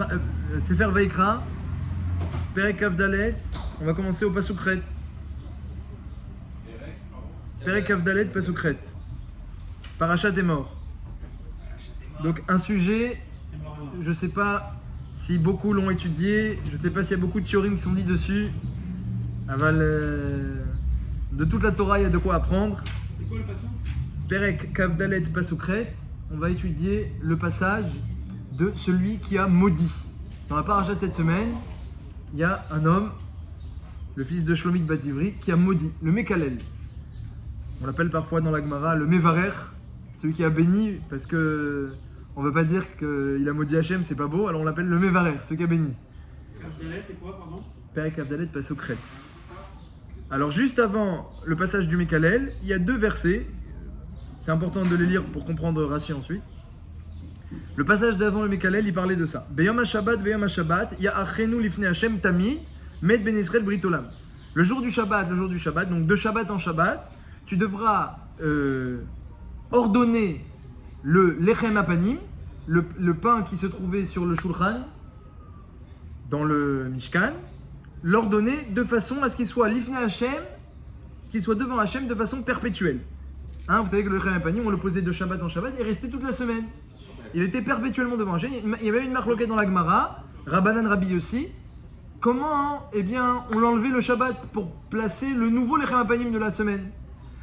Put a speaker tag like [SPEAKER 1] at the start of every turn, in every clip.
[SPEAKER 1] Euh, Sefer Vaikra, Perek Avdalet, on va commencer au Pasukret. Perek Avdalet, Pasukret. Parachat est mort. Donc un sujet, je sais pas si beaucoup l'ont étudié, je sais pas s'il y a beaucoup de théories qui sont dit dessus. Aval, euh, de toute la Torah, il y a de quoi apprendre.
[SPEAKER 2] C'est quoi le passage?
[SPEAKER 1] Perek Kavdalet Pasukret, on va étudier le passage de celui qui a maudit. Dans la paracha de cette semaine, il y a un homme, le fils de Shlomit Bativri, qui a maudit, le Mekalel. On l'appelle parfois dans la Gemara le Mevarer, celui qui a béni, parce que on veut pas dire qu'il a maudit Hachem, c'est pas beau, alors on l'appelle le Mevarer, celui qui a béni.
[SPEAKER 2] Avdalet, c'est quoi, pardon?
[SPEAKER 1] Perek. Alors juste avant le passage du Mekalel, il y a deux versets. C'est important de les lire pour comprendre Rashi ensuite. Le passage d'avant le Mekalel, il parlait de ça. Beyom Shabbat, Beyom Shabbat, Ya'achenu lifne Hashem tami, met ben britolam. Le jour du Shabbat, le jour du Shabbat, donc de Shabbat en Shabbat, tu devras euh, ordonner le lechem apanim, le, le pain qui se trouvait sur le shulchan, dans le Mishkan, l'ordonner de façon à ce qu'il soit l'ifne Hashem, qu'il soit devant Hashem de façon perpétuelle. Hein, vous savez que le Lechem Apanim, on le posait de Shabbat en Shabbat et restait toute la semaine. Il était perpétuellement devant Hashem. Il y avait une marque dans la Gemara, Rabbanan Rabbi aussi. Comment, eh bien, on l'enlevait le Shabbat pour placer le nouveau Lechem Apanim de la semaine?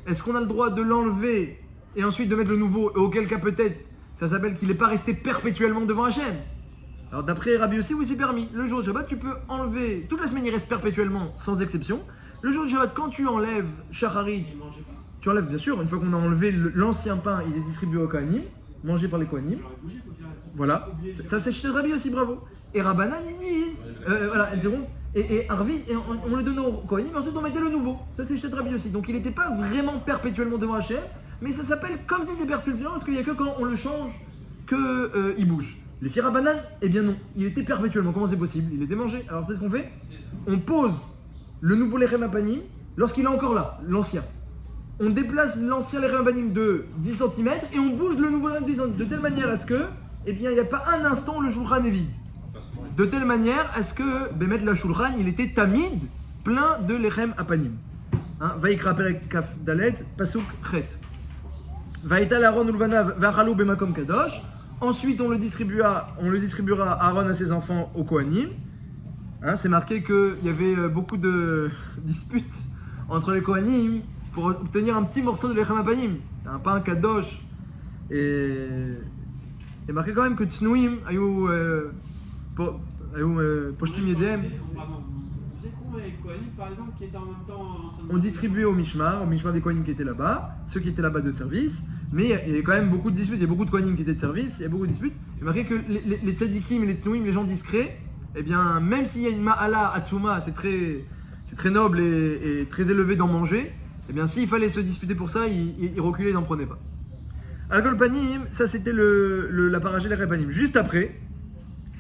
[SPEAKER 1] Est-ce qu'on a le droit de l'enlever et ensuite de mettre le nouveau Et auquel cas peut-être, ça s'appelle qu'il n'est pas resté perpétuellement devant Hashem. Alors d'après Rabbi aussi, oui c'est permis. Le jour du Shabbat, tu peux enlever. Toute la semaine, il reste perpétuellement, sans exception. Le jour du Shabbat, quand tu enlèves Shacharit, tu enlèves bien sûr, une fois qu'on a enlevé le- l'ancien pain, il est distribué au Kohanim, mangé par les Kohanim.
[SPEAKER 2] Qu'il.
[SPEAKER 1] Voilà. Ça c'est chez Rabbi aussi, bravo. Et Rabbanan, ils disent. euh, voilà, ils diront. Et, et Arvi, et on, on le donnait au Kohanim, ensuite on mettait le nouveau. Ça c'est chez Rabbi aussi. Donc il n'était pas vraiment perpétuellement devant Hachem, mais ça s'appelle comme si c'est perpétuellement, parce qu'il n'y a que quand on le change que euh, bouge. Les filles Rabbanan, eh bien non, il était perpétuellement. Comment c'est possible? Il était mangé. Alors c'est ce qu'on fait On pose le nouveau Lechem lorsqu'il est encore là, l'ancien. On déplace l'ancien Apanim de 10 cm et on bouge le nouveau de 10 cm de telle manière à ce que, eh bien, il n'y a pas un instant où le Shulchan est vide. De telle manière à ce que Bemet la Shulchan, il était tamid, plein de Lechem Apanim. Hein, Vaikra Kaf Pasuk Chet. Vaïtal Aaron Ulvanav Vachalou Bemakom Kadosh. Ensuite, on le distribuera, on le distribuera Aaron à ses enfants au Kohanim. Hein, c'est marqué qu'il y avait euh, beaucoup de disputes entre les Kohanim pour obtenir un petit morceau de Lechem Apanim. Un pain Kadosh. Et il est marqué quand même que Tsnouim ayou euh, po- ayou, euh, Poshtim Yedem.
[SPEAKER 2] Pardon. Vous savez qu'on avait Kohanim, par exemple, qui était en même temps en train de.
[SPEAKER 1] On distribuait au Mishmar, au Mishmar des Kohanim qui étaient là-bas, ceux qui étaient là-bas de service, mais il y avait quand même beaucoup de disputes, il y a beaucoup de Kohanim qui étaient de service, il y a beaucoup de disputes. Est marqué que les, les, les tzadikim et les tnouim, les gens discrets, eh bien, même s'il y a une ma'ala atsuma, c'est très, c'est très noble et, et très élevé d'en manger, eh bien, s'il fallait se disputer pour ça, ils reculaient, ils n'en prenaient pas. Alcool panim, ça c'était le, le- la paragée panim. Juste après,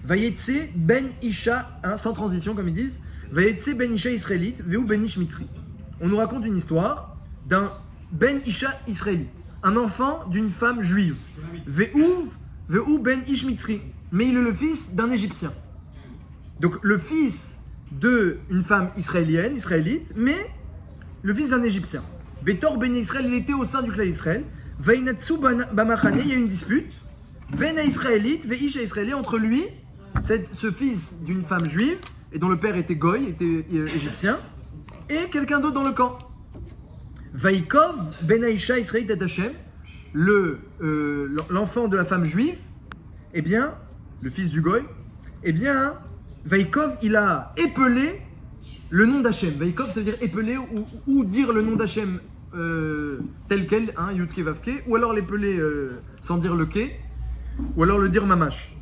[SPEAKER 1] Vayetse ben Isha, hein, sans transition comme ils disent, Vayetse ben Isha israélite, Veu ben Ish mitri. On nous raconte une histoire d'un ben Isha israélite, un enfant d'une femme juive. Veu, ben Ish mitri. Mais il est le fils d'un Égyptien. Donc le fils d'une femme israélienne, israélite, mais le fils d'un Égyptien. Betor ben Israël, il était au sein du clan Israël. Vainatsu bana- bamachane, il y a une dispute. Ben israélite, veisha israélite, entre lui, ce fils d'une femme juive, et dont le père était goy, était euh, égyptien, et quelqu'un d'autre dans le camp. Vaikov ben Aisha israélite euh, l'enfant de la femme juive, eh bien, le fils du goy, eh bien, Vaikov, il a épelé le nom d'Hachem. Vaikov, ça veut dire épeler ou, dire le nom d'Hachem euh, tel quel, hein, Yudke Vavke, ou alors l'épeler euh, sans dire le ke, ou alors le dire mamash.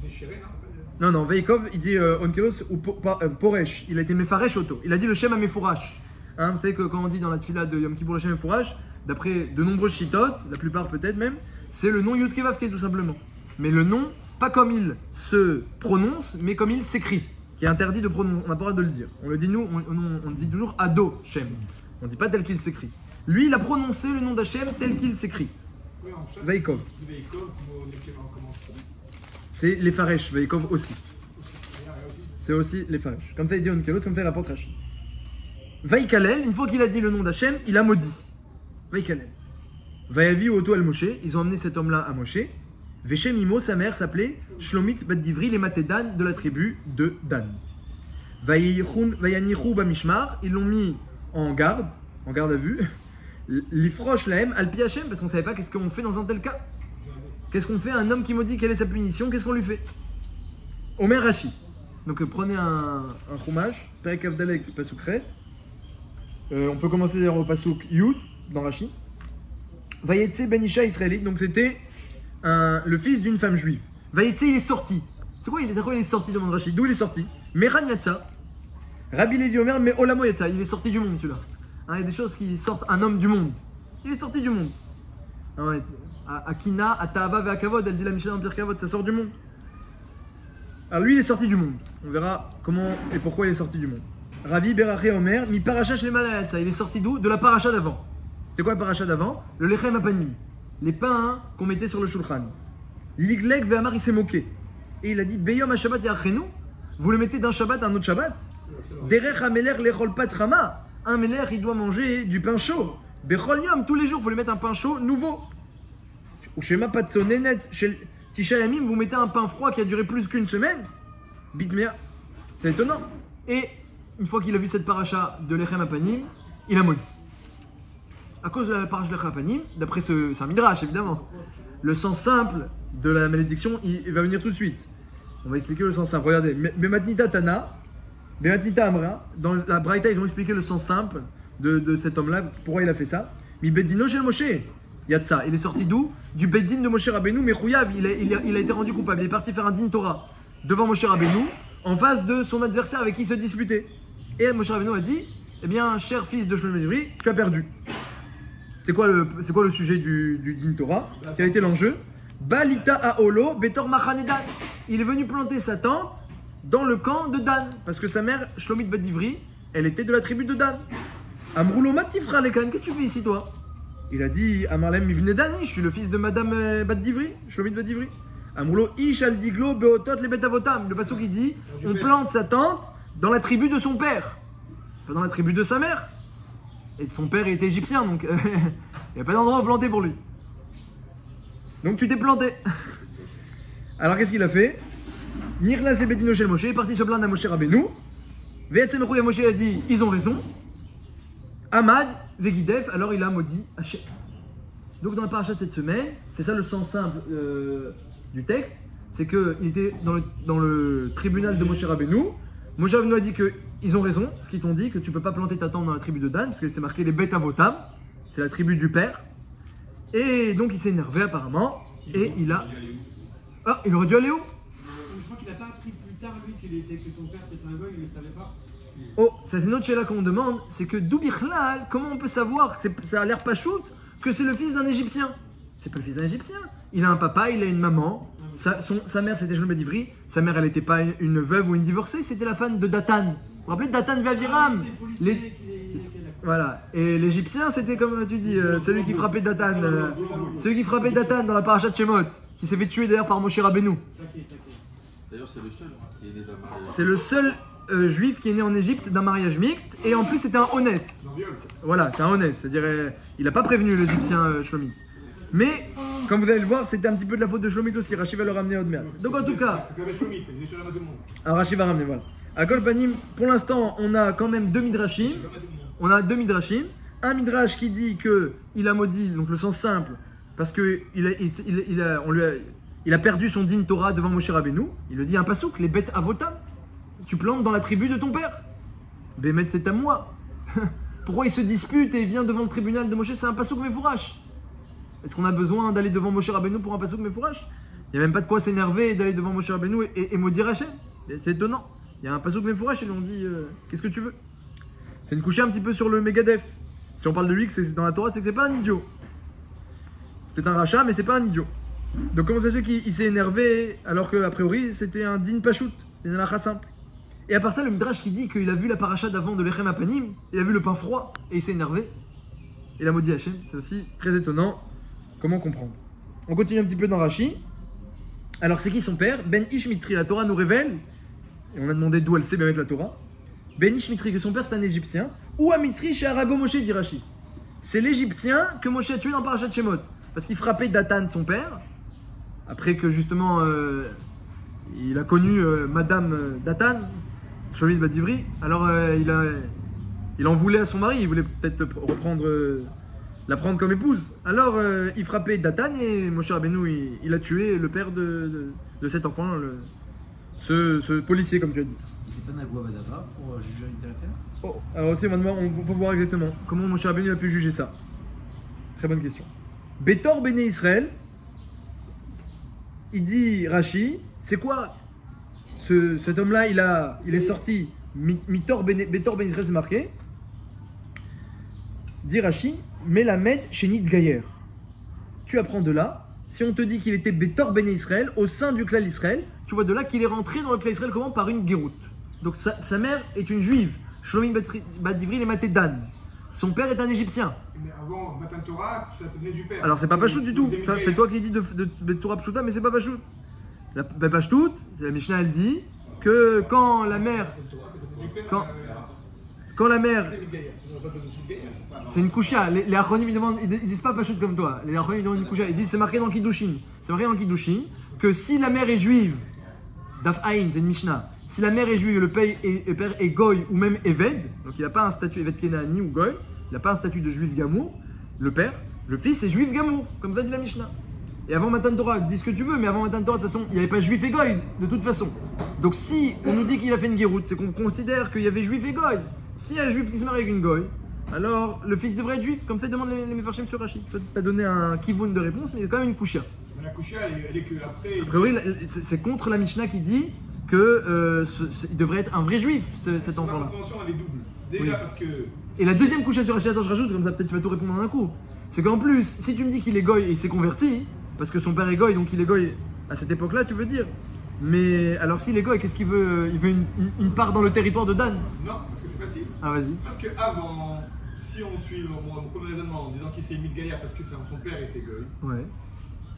[SPEAKER 2] Non
[SPEAKER 1] Non, Veikov, il dit euh, Onkelos ou euh, Poresh. Il a été Mefaresh Oto. Il a dit le Shem à Mefourash. Hein, vous savez que quand on dit dans la tfila de Yom Kippur le Shem Mefourash, d'après de nombreux shitot, la plupart peut-être même, c'est le nom Yudke Vavke tout simplement. Mais le nom, pas comme il se prononce, mais comme il s'écrit, qui est interdit de prononcer. On n'a pas le droit de le dire. On le dit nous, on, on- on dit toujours Ado Shem. On ne dit pas tel qu'il s'écrit. Lui, il a prononcé le nom d'Hachem tel qu'il s'écrit.
[SPEAKER 2] Oui.
[SPEAKER 1] Veikov. C'est les Faresh, Veikov aussi. c'est aussi les Farash. Comme ça, il dit Onkelot, comme ça, il rapporte Rashi. Vaïkalel, une fois qu'il a dit le nom d'Hachem, il a maudit. Vaïkalel. Vayavi ou Oto El Moshe, ils ont amené cet homme-là à Moshe. Veshem Imo, sa mère s'appelait Shlomit Bat Divri, les Matédan de la tribu de Dan. Vayanichou Bamishmar, ils l'ont mis en garde, en garde à vue. L'ifroche lahem al pi Hachem, parce qu'on savait pas qu'est-ce qu'on fait dans un tel cas. Qu'est-ce qu'on fait à un homme qui maudit Quelle est sa punition Qu'est-ce qu'on lui fait? Omer Rashi. Donc euh, prenez un, un chumash, Perek Avdalek, Pasuk. Euh, on peut commencer d'ailleurs au Pasuk Yud, dans Rashi. Vayetse Ben Isha israélite, donc c'était le fils d'une femme juive. Vayetse, il est sorti. C'est quoi, il est, il est sorti demande Rashi D'où il est sorti? Meran Yatsa. Rabbi Levi Omer, mais Olamo Yatsa, il est sorti du monde celui-là. Hein, il y a des choses qui sortent un homme du monde. Il est sorti du monde. Ah ouais. À, à Kina, à Tahava et à Kavod, elle dit la dans Pierre Kavod, ça sort du monde. Alors lui, il est sorti du monde. On verra comment et pourquoi il est sorti du monde. Ravi Beraché Omer, mi paracha chez ça. Il est sorti d'où? De la paracha d'avant. C'est quoi la paracha d'avant? Le lechem apanim. Les pains qu'on mettait sur le shulchan. L'iglek ve'amar, il s'est moqué. Et il a dit Beyom ha Shabbat. Vous le mettez d'un Shabbat à un autre Shabbat Derech hameler lechol pat rama. Un meler, il doit manger du pain chaud. Bechol yom, tous les jours, vous lui mettez un pain chaud nouveau. Ou sonnenet. Chez Tisha Yamim, vous mettez un pain froid qui a duré plus qu'une semaine. Bitmea. C'est étonnant. Et une fois qu'il a vu cette paracha de l'Echem Apanim, il a maudit. À cause de la l'Echem Apanim, d'après ce. Un midrash évidemment. Le sens simple de la malédiction, il, va venir tout de suite. On va expliquer le sens simple. Regardez, Bematnita Tana, Bematnita Amra, dans la Braïta, ils ont expliqué le sens simple de, cet homme-là, pourquoi il a fait ça. Mi Bedino chez Moshe. Yatsa, il est sorti d'où? Du Bedin de Moshe Rabbeinu, mais Rouyav, il, a- été rendu coupable. Il est parti faire un din Torah devant Moshe Rabbeinu, en face de son adversaire avec qui il se disputait. Et Moshe Rabbeinu a dit Eh bien, cher fils de Shlomo tu as perdu. C'est quoi, le, c'est quoi le sujet du, du din Torah? Quel a été l'enjeu? Balita Aolo, Betor Machanedan. Il est venu planter sa tente dans le camp de Dan. Parce que sa mère, Shlomit Badivri, elle était de la tribu de Dan. Amroulo Matifra Lekan, qu'est-ce que tu fais ici toi? Il a dit Amarlem Ibn Dani, je suis le fils de Madame euh, Badivri, Shlomit Badivri. Amroulo Ish al Diglo Beotot le Betavotam. Le passage qui dit on plante sa tente dans la tribu de son père, pas dans la tribu de sa mère. Et son père était égyptien, donc il n'y a pas d'endroit où planter pour lui. Donc tu t'es planté. Alors qu'est-ce qu'il a fait? Nirlas et Bedino chez Moshe, est parti se plaindre à Moshe Rabbeinu. Ve'etzemechou et Moshe a dit ils ont raison. Ahmad, Vegidef, alors il a maudit Hachem. Donc dans la paracha de cette semaine, c'est ça le sens simple euh, du texte, c'est qu'il était dans le, dans le tribunal de Moshe Rabbeinu. Moshe Rabbeinu a dit qu'ils ont raison, ce qu'ils t'ont dit, que tu peux pas planter ta tente dans la tribu de Dan, parce que c'est marqué les bêtes avotam, c'est la tribu du père. Et donc il s'est énervé apparemment, et il a... Ah, il aurait dû aller où?
[SPEAKER 2] Je crois qu'il a pas appris plus tard, lui, qu'il était, que son père c'était un goy, il le savait pas.
[SPEAKER 1] Oh, c'est une autre chose là qu'on demande, c'est que d'où Bichlal, comment on peut savoir, ça a l'air pas shoot, que c'est le fils d'un Égyptien? C'est pas le fils d'un Égyptien. Il a un papa, il a une maman, sa, son- sa mère c'était Shlomo d'Ivry, sa mère elle était pas une veuve ou une divorcée, c'était la femme de Datan. Vous vous rappelez de Datan
[SPEAKER 2] Ah,
[SPEAKER 1] Vaviram
[SPEAKER 2] policier
[SPEAKER 1] Les-
[SPEAKER 2] qui.
[SPEAKER 1] Voilà, et l'Égyptien c'était comme tu dis, euh, celui qui frappait Datan, euh, celui qui frappait Datan dans la paracha de Shemot, qui s'est fait tuer d'ailleurs par Moshe Rabbeinu.
[SPEAKER 2] T'inquiète, t'inquiète.
[SPEAKER 3] D'ailleurs, c'est le seul qui est né d'un mariage.
[SPEAKER 1] C'est le seul euh, juif qui est né en Égypte d'un mariage mixte, et en plus c'était un honnête. Voilà, c'est un honnête, c'est-à-dire euh, il n'a pas prévenu l'Égyptien euh, Shlomit. Mais, comme vous allez le voir, c'était un petit peu de la faute de Shlomit aussi, Rachid va le ramener à Odmer. Donc en tout cas, alors Rachid va ramener, voilà. À Kolpanim, pour l'instant, on a quand même deux midrashim. On a deux midrashim. Un midrash qui dit que il a maudit, donc le sens simple, parce que il a, il, il- il a- on lui a, il a perdu son din Torah devant Moshe Rabbeinu. Il le dit un pasouk, les bêtes avotam. Tu plantes dans la tribu de ton père. Bémet, c'est à moi. Pourquoi il se dispute et il vient devant le tribunal de Moshe? C'est un pasouk méfourache. Est-ce qu'on a besoin d'aller devant Moshe Rabbeinu pour un pasouk méfourache Il n'y a même pas de quoi s'énerver et d'aller devant Moshe Rabbeinu et, et, et maudire Hachem. Et C'est étonnant. Il y a un pasouk méfourache et on dit euh, Qu'est-ce que tu veux? C'est une coucher un petit peu sur le Megadef. Si on parle de lui que c'est dans la Torah, c'est que c'est pas un idiot. C'est un rachat, mais c'est pas un idiot. Donc comment ça se fait qu'il il s'est énervé alors que a priori c'était un din pachout, c'était une halakha simple. Et à part ça, le Midrash qui dit qu'il a vu la paracha d'avant de l'Echem Apanim, il a vu le pain froid et il s'est énervé. Il a maudit Hachem, c'est aussi très étonnant. Comment comprendre? On continue un petit peu dans Rashi. Alors c'est qui son père? Ben Ish Mitzri, la Torah nous révèle Et on a demandé d'où elle sait bien mettre la Torah. Benish Mitri, que son père c'est un Égyptien. Ou à Mitri chez Arago Moshe, dit Rashi. C'est l'Égyptien que Moshe a tué dans Parashat Shemot. Parce qu'il frappait Datan, son père. Après que justement, euh, il a connu euh, Madame euh, Datan, Sholomit Badivri. Alors euh, il, a, il en voulait à son mari. Il voulait peut-être reprendre, la prendre comme épouse. Alors euh, il frappait Datan et Moshe Rabbeinu, il, il a tué le père de, de- de cet enfant, le- ce, ce policier, comme tu as dit.
[SPEAKER 4] Il pas Nagua Badava pour euh, juger une telle affaire?
[SPEAKER 1] Oh, alors aussi, maintenant, on faut voir exactement comment mon cher Rabbeinu a pu juger ça. Très bonne question. Bétor Béné Israël, il dit Rashi, c'est quoi ce, cet homme-là il, a, il est sorti, Mi- Mitor Béné Israël, c'est marqué. Dit Rashi, Melamed Shenit Gayer. Tu apprends de là, si on te dit qu'il était Bétor Béné Israël, au sein du clan Israël, tu vois de là qu'il est rentré dans le clan Israël comment Par une guéroute. Donc sa, sa mère est une juive. Shlomim Badivri est maté Dan. Son père est un égyptien.
[SPEAKER 5] Mais avant Matan Torah, ça te venait du père.
[SPEAKER 1] Alors c'est pas Pachout du tout. C'est toi qui dis de, de, de Torah Pshuta, mais c'est pas Pachout. La Pachout, c'est la Mishnah elle dit que quand la mère. Quand-
[SPEAKER 5] euh,
[SPEAKER 1] quand la mère,
[SPEAKER 5] c'est
[SPEAKER 1] une coucha. Les, les Achronim, ils, demandent- ils ils disent pas Pachout comme toi. Les Achronim ils demandent une. Ils disent c'est marqué dans Kiddushin. C'est marqué dans Kiddushin que si la mère est juive, Daf Aïn, c'est une Mishnah. Si la mère est juive et le père est, le père est Goy ou même Eved, donc il n'a pas un statut Eved Kenani ou Goy, il n'a pas un statut de juif Gamour, le père, le fils est juif Gamour, comme ça dit la Mishnah. Et avant Matan Torah, dis ce que tu veux, mais avant Matan Torah, de toute façon, il n'y avait pas juif et Goy, de toute façon. Donc si on nous dit qu'il a fait une guéroute, c'est qu'on considère qu'il y avait juif et Goy. A un juif qui se marie avec une Goy, alors le fils devrait être juif, comme ça demande les, les Mefarshim sur Rachid. Toi, tu as donné un kivoun de réponse, mais il y a quand même une coucha.
[SPEAKER 5] Mais la coucha, elle, est- elle est que après.
[SPEAKER 1] A priori, la- c'est- contre la Mishnah qui dit que euh, ce- ce- il devrait être un vrai juif, ce- cet enfant-là.
[SPEAKER 5] compréhension, elle est double. Déjà
[SPEAKER 1] Oui.
[SPEAKER 5] parce que.
[SPEAKER 1] Et la deuxième couche sur Rachid, attends, je rajoute, comme ça peut-être tu vas tout répondre en un coup. C'est qu'en plus, si tu me dis qu'il est goy et il s'est converti, parce que son père est goy, donc il est goy à cette époque-là, tu veux dire. Mais alors s'il est goy, qu'est-ce qu'il veut Il veut une, part dans le territoire de Dan.
[SPEAKER 5] Non, parce que c'est facile.
[SPEAKER 1] Ah vas-y.
[SPEAKER 5] Parce que avant, si on suit mon, premier raisonnement en disant qu'il s'est mis de Gaillard parce que son père était goy,
[SPEAKER 1] Ouais.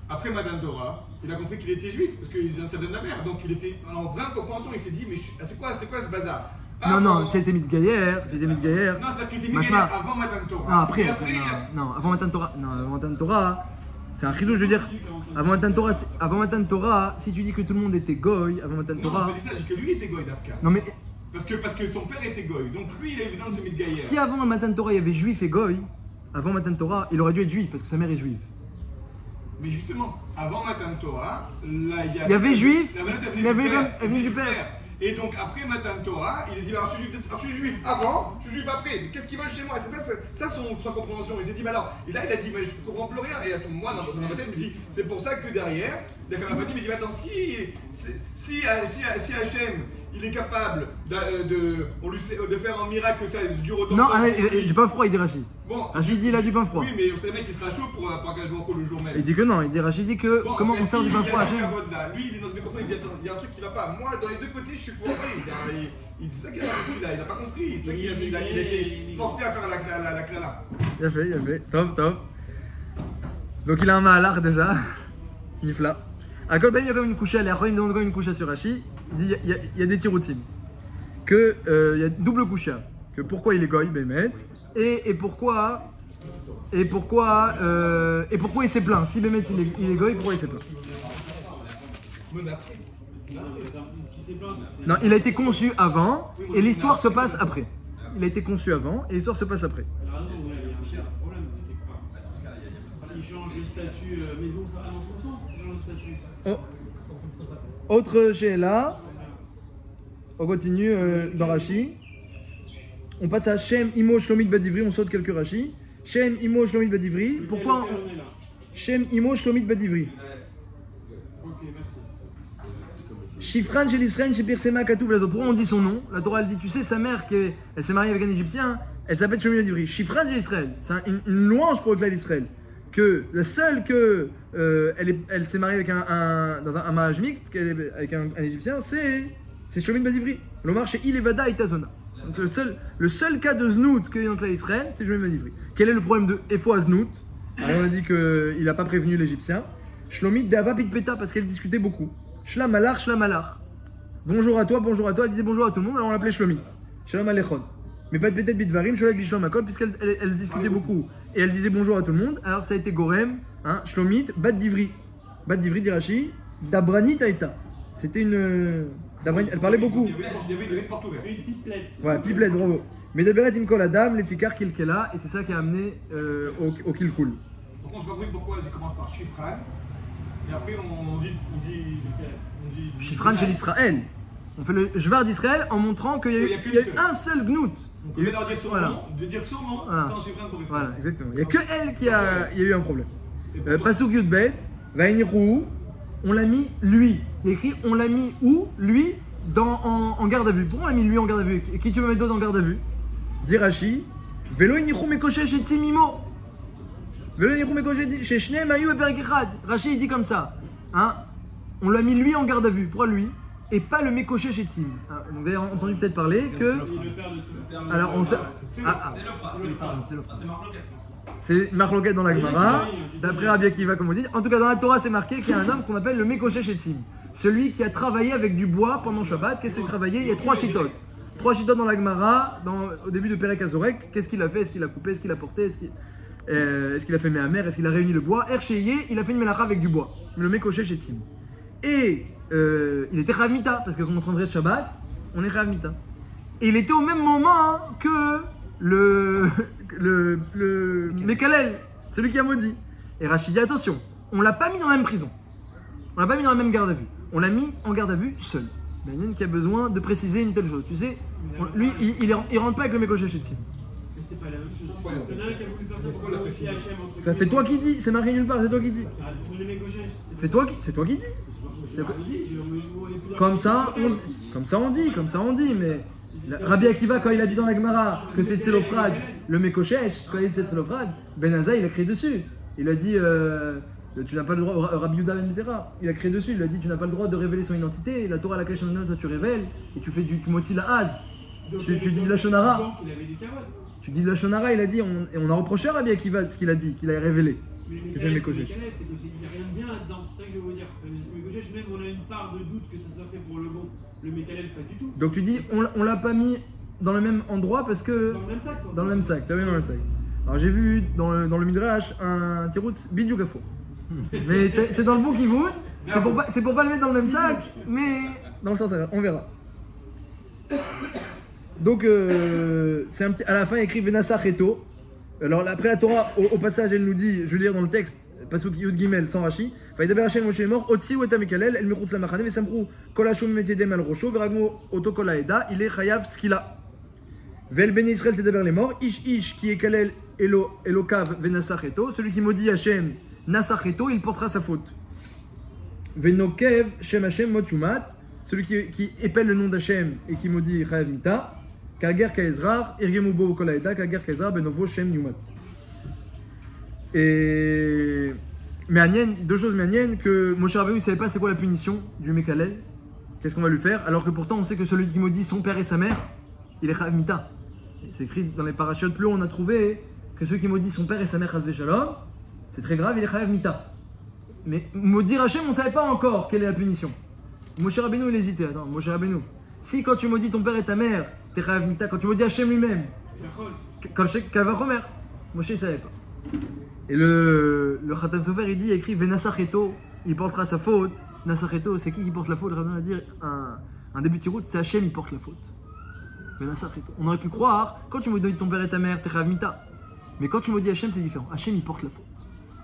[SPEAKER 5] après Madame Torah, il a compris qu'il était juif parce qu'il vient de la mère. Donc il était en vraie compréhension, il s'est dit, mais c'est quoi, c'est quoi ce bazar?
[SPEAKER 1] Non,
[SPEAKER 5] Avant-
[SPEAKER 1] non, c'était mis de Gaillère, c'était mis de Gaillère.
[SPEAKER 5] Non, c'est parce qu'il était mis de avant Madame Torah.
[SPEAKER 1] Non, après,
[SPEAKER 5] Et
[SPEAKER 1] après,
[SPEAKER 5] après, il a-
[SPEAKER 1] non, non, avant Matan Torah, non, avant Matan Torah, c'est un chidou, je veux dire. Avant Matan Torah, avant Matan Torah, si tu dis que tout le monde était goy, avant Matan
[SPEAKER 5] Non,
[SPEAKER 1] Torah.
[SPEAKER 5] je pas dit ça, j'ai dit que lui était goy d'Afka.
[SPEAKER 1] Non mais
[SPEAKER 5] Parce que, parce que son père était goy. Donc lui, il est évident de se Gaillard.
[SPEAKER 1] Si avant Matan Torah il y avait juif et goy, avant Matan Torah, il aurait dû être juif parce que sa mère est juive.
[SPEAKER 5] Mais justement, avant Matan Torah, là, il y, a-
[SPEAKER 1] Il y avait juif,
[SPEAKER 5] la
[SPEAKER 1] mais il y avait du père.
[SPEAKER 5] Et donc après Matan Torah, il a dit alors, je, suis juif, avant, je suis juif après. Qu'est-ce qu'il veut chez moi? C'est ça, ça son, sa compréhension. Il s'est dit, mais alors, et là il a dit, mais je comprends plus rien. Et à ce moment, dans, dans ma tête, je me dis, c'est pour ça que derrière, il a fait un dit, mais il dit, attends, si, si, si, si, si Hachem, il est capable de, de, on lui sait- de faire un miracle que ça dure autant
[SPEAKER 1] Non, ah, il, il- du pain froid, il dit Rachid.
[SPEAKER 5] Bon,
[SPEAKER 1] Rachid dit il a du pain froid.
[SPEAKER 5] oui, mais c'est le mec qui sera chaud pour, pour un engagement le jour même.
[SPEAKER 1] Il dit que non, il dit Rachid dit que
[SPEAKER 5] Bon,
[SPEAKER 1] comment on sert
[SPEAKER 5] si,
[SPEAKER 1] du pain
[SPEAKER 5] il
[SPEAKER 1] froid à.
[SPEAKER 5] Lui, il est dans une compréhension, il dit attends, il y a un truc qui va pas. Moi, dans les deux côtés, je suis coincé. Il, il, il dit ça qu'il a compris, il a, il pas compris. Il, il, a, il il été forcé à faire la, la, la, la.
[SPEAKER 1] Il a fait, il a fait. Top, top. Donc il a un mahalach déjà. Nifla. À Kolben, il y a comme une couche, les Achronim demandent comme une couche sur Rachid. Il dit il y a- il y, a- il des tiroutines. Que euh, il y a double coucha. Que pourquoi il est goy, Bémet. Et, et pourquoi. Et pourquoi. euh, et pourquoi il s'est plaint Si Bémet il est, il est goy, pourquoi il s'est plaint? Non, il a été conçu avant et l'histoire se passe après. Il a été conçu avant et l'histoire se passe après.
[SPEAKER 2] Il. Il change le statut, euh, mais bon, ça va dans son sens, il change le statut.
[SPEAKER 1] Autre là. On continue euh, dans Rashi. On passe à Shem Imo Shlomit Badivri, on saute quelques Rashi. Shem Imo Shlomit Badivri. Pourquoi on- Shem Imo Shlomit Badivri. Shifran chez l'Israël, chez Pirsema Katouf, la Torah. On dit son nom? La Torah elle dit, tu sais, sa mère, qui elle s'est mariée avec un Égyptien, elle s'appelle Shlomit Badivri. Shifran chez l'Israël, c'est un- une, louange pour le clan d'Israël. Que la seule que euh, elle, est- elle s'est mariée avec un, dans un, mariage mixte, avec un, Égyptien, c'est c'est Shlomit Badivri. L'Omar chez Ilevada et Tazona. Donc le seul, le seul cas de Znout qu'il y a dans le d'Israël, c'est Shlomit Badivri. Quel est le problème de Efo Znout? On a dit qu'il n'a pas prévenu l'Égyptien. Shlomit Dava Pitpeta parce qu'elle discutait beaucoup. Shlamalar, Shlamalar. bonjour à toi, bonjour à toi, elle disait bonjour à tout le monde, alors on l'appelait Shlomit. Shalom Alechon. Mais pas peut-être Bitvarim, Sholek Shlom Akol, puisqu'elle elle, elle discutait beaucoup. Et elle disait bonjour à tout le monde, alors ça a été Gorem, hein, Shlomit, Bat Divri. Bat Divri d'Irachi, Dabrani Taïta. C'était une. Dabrani, elle parlait beaucoup.
[SPEAKER 5] Il y avait.
[SPEAKER 2] Une pipelette.
[SPEAKER 1] Voilà, pipelette, bravo. Mais Daberet Imkol Adam, les Fikar Kilkela, et c'est ça qui a amené euh, au, au Kilkul.
[SPEAKER 5] Contre, je vois pas pourquoi il commence par Shifran. Et après, on dit. On dit, on dit
[SPEAKER 1] Shifran chez l'Israël. On fait le Jvar d'Israël en montrant qu'il y a eu,
[SPEAKER 5] y a
[SPEAKER 1] y a eu un seul Gnout.
[SPEAKER 5] On peut leur dire son
[SPEAKER 1] Voilà.
[SPEAKER 5] nom, de dire son nom
[SPEAKER 1] Voilà.
[SPEAKER 5] sans Shifran pour Israël.
[SPEAKER 1] Voilà, exactement. Il n'y a que elle qui a, il y a eu un problème. Euh, Pasuk Yudbet, Vainirou, on l'a mis lui. Il y a écrit on l'a mis où? Lui dans, en, en garde à vue. Pourquoi on l'a mis lui en garde à vue? Et Qui tu veux mettre d'autre en garde à vue? Dit Rashi, Velo Inichou Mekoshe chez Timimo. Velo Inichou Mekoshe chez Shne Mayu et Perikechad. Rashi il dit comme ça. Hein on l'a mis lui en garde à vue. Pourquoi lui? Et pas le Mekoshe chez Tim. Donc vous avez entendu peut-être parler que.
[SPEAKER 2] Il est le père de Tim.
[SPEAKER 1] Alors on sait.
[SPEAKER 5] C'est
[SPEAKER 1] Ah, ah.
[SPEAKER 5] le
[SPEAKER 4] C'est
[SPEAKER 1] Marloquette dans la Gemara, d'après Rabbi Akiva comme on dit. En tout cas, dans la Torah, c'est marqué qu'il y a un homme qu'on appelle le Mekoshe Shetzim. Celui qui a travaillé avec du bois pendant Shabbat. Qu'est-ce qu'il a travaillé? Il y a trois chitotes. Trois chitotes dans la Gemara, dans, au début de Perek Azorek. Qu'est-ce qu'il a fait? Est-ce qu'il a coupé? Est-ce qu'il a porté? Est-ce qu'il euh, a fait Mehamer Est-ce qu'il a réuni le bois? Ercheye, il a fait une melacha avec du bois. Le Mekoshe Shetzim. Et euh, il était Ravmita, parce que quand on prendrait Shabbat, on est Ravmita. Et il était au même moment hein, que le, le, le Mekalel, celui qui a maudit. Et Rachid dit attention, on l'a pas mis dans la même prison. On l'a pas mis dans la même garde à vue. On l'a mis en garde à vue seul. Mais il y en a une qui a besoin de préciser une telle chose. Tu sais, on- lui, il, il, il rentre pas avec le Mekoshe Shetzim.
[SPEAKER 2] Mais c'est pas la même chose.
[SPEAKER 5] Pourquoi
[SPEAKER 2] Il y en a un qui a voulu faire ça pour entre
[SPEAKER 1] Ça, c'est toi qui dis, c'est marqué nulle part, c'est toi qui dis.
[SPEAKER 2] Ah.
[SPEAKER 1] C'est toi qui, c'est toi qui dis. Comme ça, on, comme ça on dit, comme ça on dit, mais Rabbi Akiva quand il a dit dans la Gemara que c'est Tselophrad, le Mekoshesh, quand il dit c'est Tselophrad, Ben Aza il a crié dessus. Il a dit euh, tu n'as pas le droit, Ra- Rabbi Yuda Ben il a crié dessus, il a dit tu n'as pas le droit de révéler son identité, la Torah la cache toi tu révèles, et tu fais du, tu motis la haz. Tu, dis
[SPEAKER 2] dit
[SPEAKER 1] la Shonara. Tu dis la Shonara, il a dit, on, et on a reproché à Rabbi Akiva ce qu'il a dit, qu'il a révélé.
[SPEAKER 2] Mais
[SPEAKER 1] Que c'est le Mekoshesh.
[SPEAKER 2] c'est qu'il n'y a rien de bien là-dedans. C'est ça que je veux dire. Le Mekoshesh, même, on a une part de doute que ça soit fait pour le bon. Le Mekalel, pas du tout.
[SPEAKER 1] Donc tu dis, on, l'a- on l'a pas mis dans le même endroit parce que.
[SPEAKER 2] Dans le même sac, quoi.
[SPEAKER 1] Dans le même sac, tu as vu dans le sac. Alors j'ai vu dans le, dans le Midrash un tirout Bidou Gafour. Mais t'es dans le bon qui vaut. C'est pour, pas- pour pas le mettre dans le même sac, mais dans le sens inverse, on verra. Donc euh, c'est un petit, à la fin il écrit Venassa Cheto. Alors après la Torah, au, au passage, elle nous dit, je vais lire dans le texte, Pasuk Yud Gimel sans Rashi. Vaïdaber Hachem Moshe est mort. Otsi Weta Mekalel, El Mirutz la Machane, Vesamru, Kola Shom Metiedem Al Rocho, Veragmo Oto Kola Eda, il est Chayav Skila. Vel Ben Israël Tedaber les morts. Ish Ish qui est Kalel Elo Elokav Venasacheto. Celui qui maudit Hachem Nasacheto, il portera sa faute. Venokev Shem Hachem Motumat. Celui qui, qui épelle le nom d'Hachem et qui maudit Chayav Mita. Kager Kaezrar, Irgemubo Kola Eda, Kager Kaezrar, Benovo Shem Numat. Et... Mais Agnès, deux choses Agnès, que Moshe Rabbeinu ne savait pas c'est quoi la punition du Mekalel, qu'est-ce qu'on va lui faire, alors que pourtant on sait que celui qui maudit son père et sa mère, il est Chayav Mita. Et C'est écrit dans les parachutes plus on a trouvé que celui qui maudit son père et sa mère, Shalom, c'est très grave, il est Chayav Mita. Mais maudire Hachem, on ne savait pas encore quelle est la punition. Moshe Rabbeinu, il hésitait. Attends, Moshe Rabbeinu. Si quand tu maudis ton père et ta mère, t'es Chayav Mita, quand tu maudis Hachem lui-même, chez Kavachomer, Moshe ne savait pas. Et le, le Khatam Sofer, il dit, il écrit Venasacheto, il portera sa faute. Nasacheto, c'est qui qui porte la faute? Le Rabbin va dire un, un début de tiroute, c'est Hachem, il porte la faute. Venasacheto. On aurait pu croire, quand tu maudis ton père et ta mère, t'es Chayav Mita. Mais quand tu maudis Hachem, c'est différent. Hachem, il porte la faute.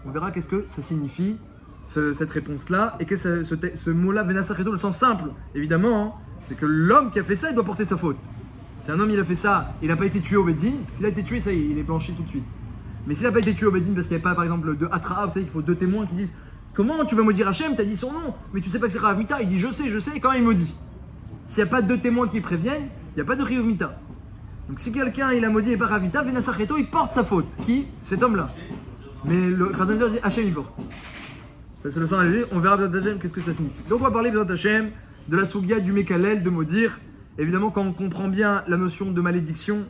[SPEAKER 1] On verra qu'est-ce que ça signifie, ce- cette réponse-là, et que ce, ce, ce mot-là, Venasacheto, le sens simple, évidemment, hein, c'est que l'homme qui a fait ça, il doit porter sa faute. Si un homme il a fait ça, il n'a pas été tué au Bedin, s'il a été tué, ça y est, il est blanchi tout de suite. Mais s'il n'a pas été tué au Bedin parce qu'il n'y avait pas par exemple de Atraab, savez qu'il faut deux témoins qui disent Comment tu vas maudire Hachem? T'as dit son nom, mais tu sais pas que c'est Rav Mita. Il dit Je sais, je sais, quand il maudit. S'il n'y a pas deux témoins qui préviennent, il n'y a pas de Riov Mita. Donc si quelqu'un il a maudit et pas Rav Mita, Venasacheto, il porte sa faute. Qui? Cet homme-là. Mais le Khazanzer dit Hachem il porte. Ça c'est le sang lui, on verra Bezat Hachem qu'est-ce que ça signifie. Donc on va parler Bezat Hachem de la Sougia, du Mekalel, de maudire. Évidemment, quand on comprend bien la notion de malédiction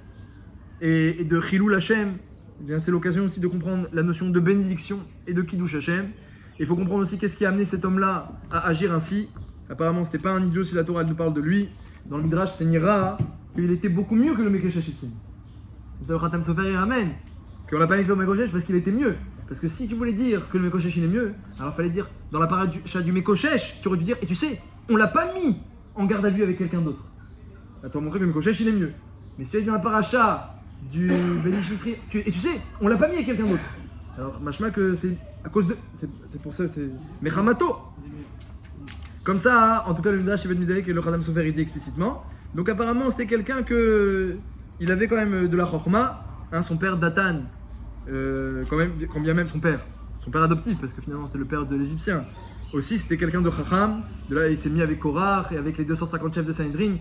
[SPEAKER 1] et, et de Chilou Hachem, eh bien c'est l'occasion aussi de comprendre la notion de bénédiction et de Kiddush Hachem. Il faut comprendre aussi qu'est-ce qui a amené cet homme-là à agir ainsi. Apparemment, c'était pas un idiot si la Torah nous parle de lui. Dans le Midrash, c'est Nira qu'il était beaucoup mieux que le. Ça, le Khatam Sofer il ramène qu'on l'a pas avec le Mekoshesh parce qu'il était mieux. Parce que si tu voulais dire que le Mekoshesh il est mieux, alors fallait dire dans la paracha du Mekoshesh, tu aurais dû dire, et tu sais, on l'a pas mis en garde à vue avec quelqu'un d'autre. Là, t'as montré que le Mekoshesh il est mieux. Mais si tu dit dans la paracha du tu, et tu sais, on l'a pas mis avec quelqu'un d'autre. Alors, machma que c'est à cause de. C'est pour ça, c'est. Mais Hamato Comme ça, hein, en tout cas, le Midrash nous dire que le Khadam Sofer il dit explicitement. Donc, apparemment, c'était quelqu'un que. Il avait quand même de la Chorma, hein, son père Datan, euh, quand, même, quand bien même son père, son père adoptif, parce que finalement c'est le père de l'Égyptien. Aussi, c'était quelqu'un de Chacham. De là, il s'est mis avec Korach et avec les 250 chefs de Sanhedrin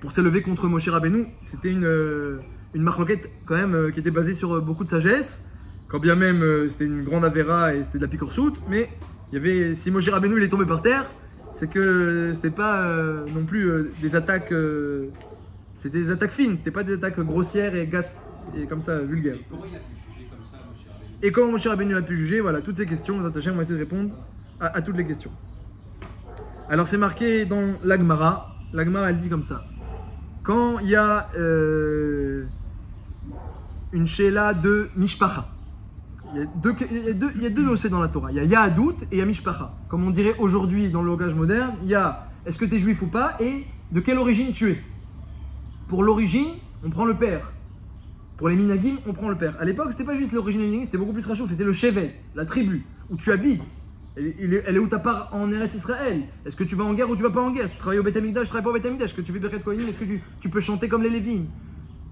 [SPEAKER 1] pour s'élever contre Moshe Rabbeinu. C'était une, euh, une marloquette quand même euh, qui était basée sur euh, beaucoup de sagesse. Quand bien même euh, c'était une grande avéra et c'était de la picorsoute, mais il y avait, si Moshe Rabbeinu il est tombé par terre, c'est que c'était pas euh, non plus euh, des attaques, euh, c'était des attaques fines, c'était pas des attaques grossières et gas et comme ça vulgaires.
[SPEAKER 4] Comment il a pu juger comme ça, mon cher Rabbeinu?
[SPEAKER 1] Et comment Moshe Rabbeinu a pu juger Voilà, toutes ces questions, les attachés, on va essayer de répondre à, à toutes les questions. Alors c'est marqué dans l'Agmara. L'Agmara elle dit comme ça. Quand il y a une Sheila de Mishpacha, il y a deux, il deux, dossiers dans la Torah. Il y a Yahadout et il y a Mishpacha. Comme on dirait aujourd'hui dans le langage moderne, il y a est-ce que tu es juif ou pas et de quelle origine tu es. Pour l'origine, on prend le père. Pour les minagim, on prend le père. À l'époque, c'était pas juste l'origine des minagim, c'était beaucoup plus rachou, c'était le chevet, la tribu, où tu habites. Elle, est- où ta part en Eretz Israël? Est-ce que tu vas en guerre ou tu vas pas en guerre? Que tu travailles au Beth tu travailles pas au Beth Est-ce que tu fais Birkat Kohanim? Est-ce que tu, tu peux chanter comme les Lévim?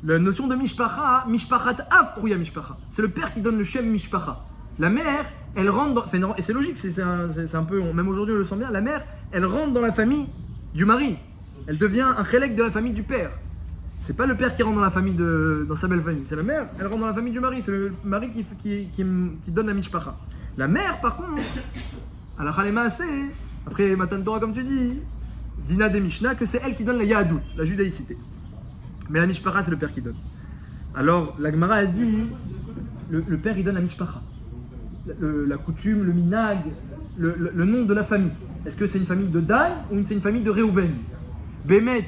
[SPEAKER 1] La notion de Mishpacha, Mishpachat Av Krouya Mishpacha. C'est le père qui donne le Shem Mishpacha. La mère, elle rentre dans. Et c'est logique, c'est un, peu. Même aujourd'hui, on le sent bien. La mère, elle rentre dans la famille du mari. Elle devient un chélek de la famille du père. C'est pas le père qui rentre dans la famille de, dans sa belle famille, c'est la mère, elle rentre dans la famille du mari, c'est le mari qui, qui, donne la mishpacha. La mère, par contre, à la Khalema assez, après Matan Torah comme tu dis, Dina des Mishnah, que c'est elle qui donne la Yahadout, la judaïcité. Mais la mishpacha, c'est le père qui donne. Alors, la Gemara, elle dit, le, père, il donne la mishpacha. La coutume, le minag, le, nom de la famille. Est-ce que c'est une famille de Dan ou c'est une famille de Réhouven? Bémet,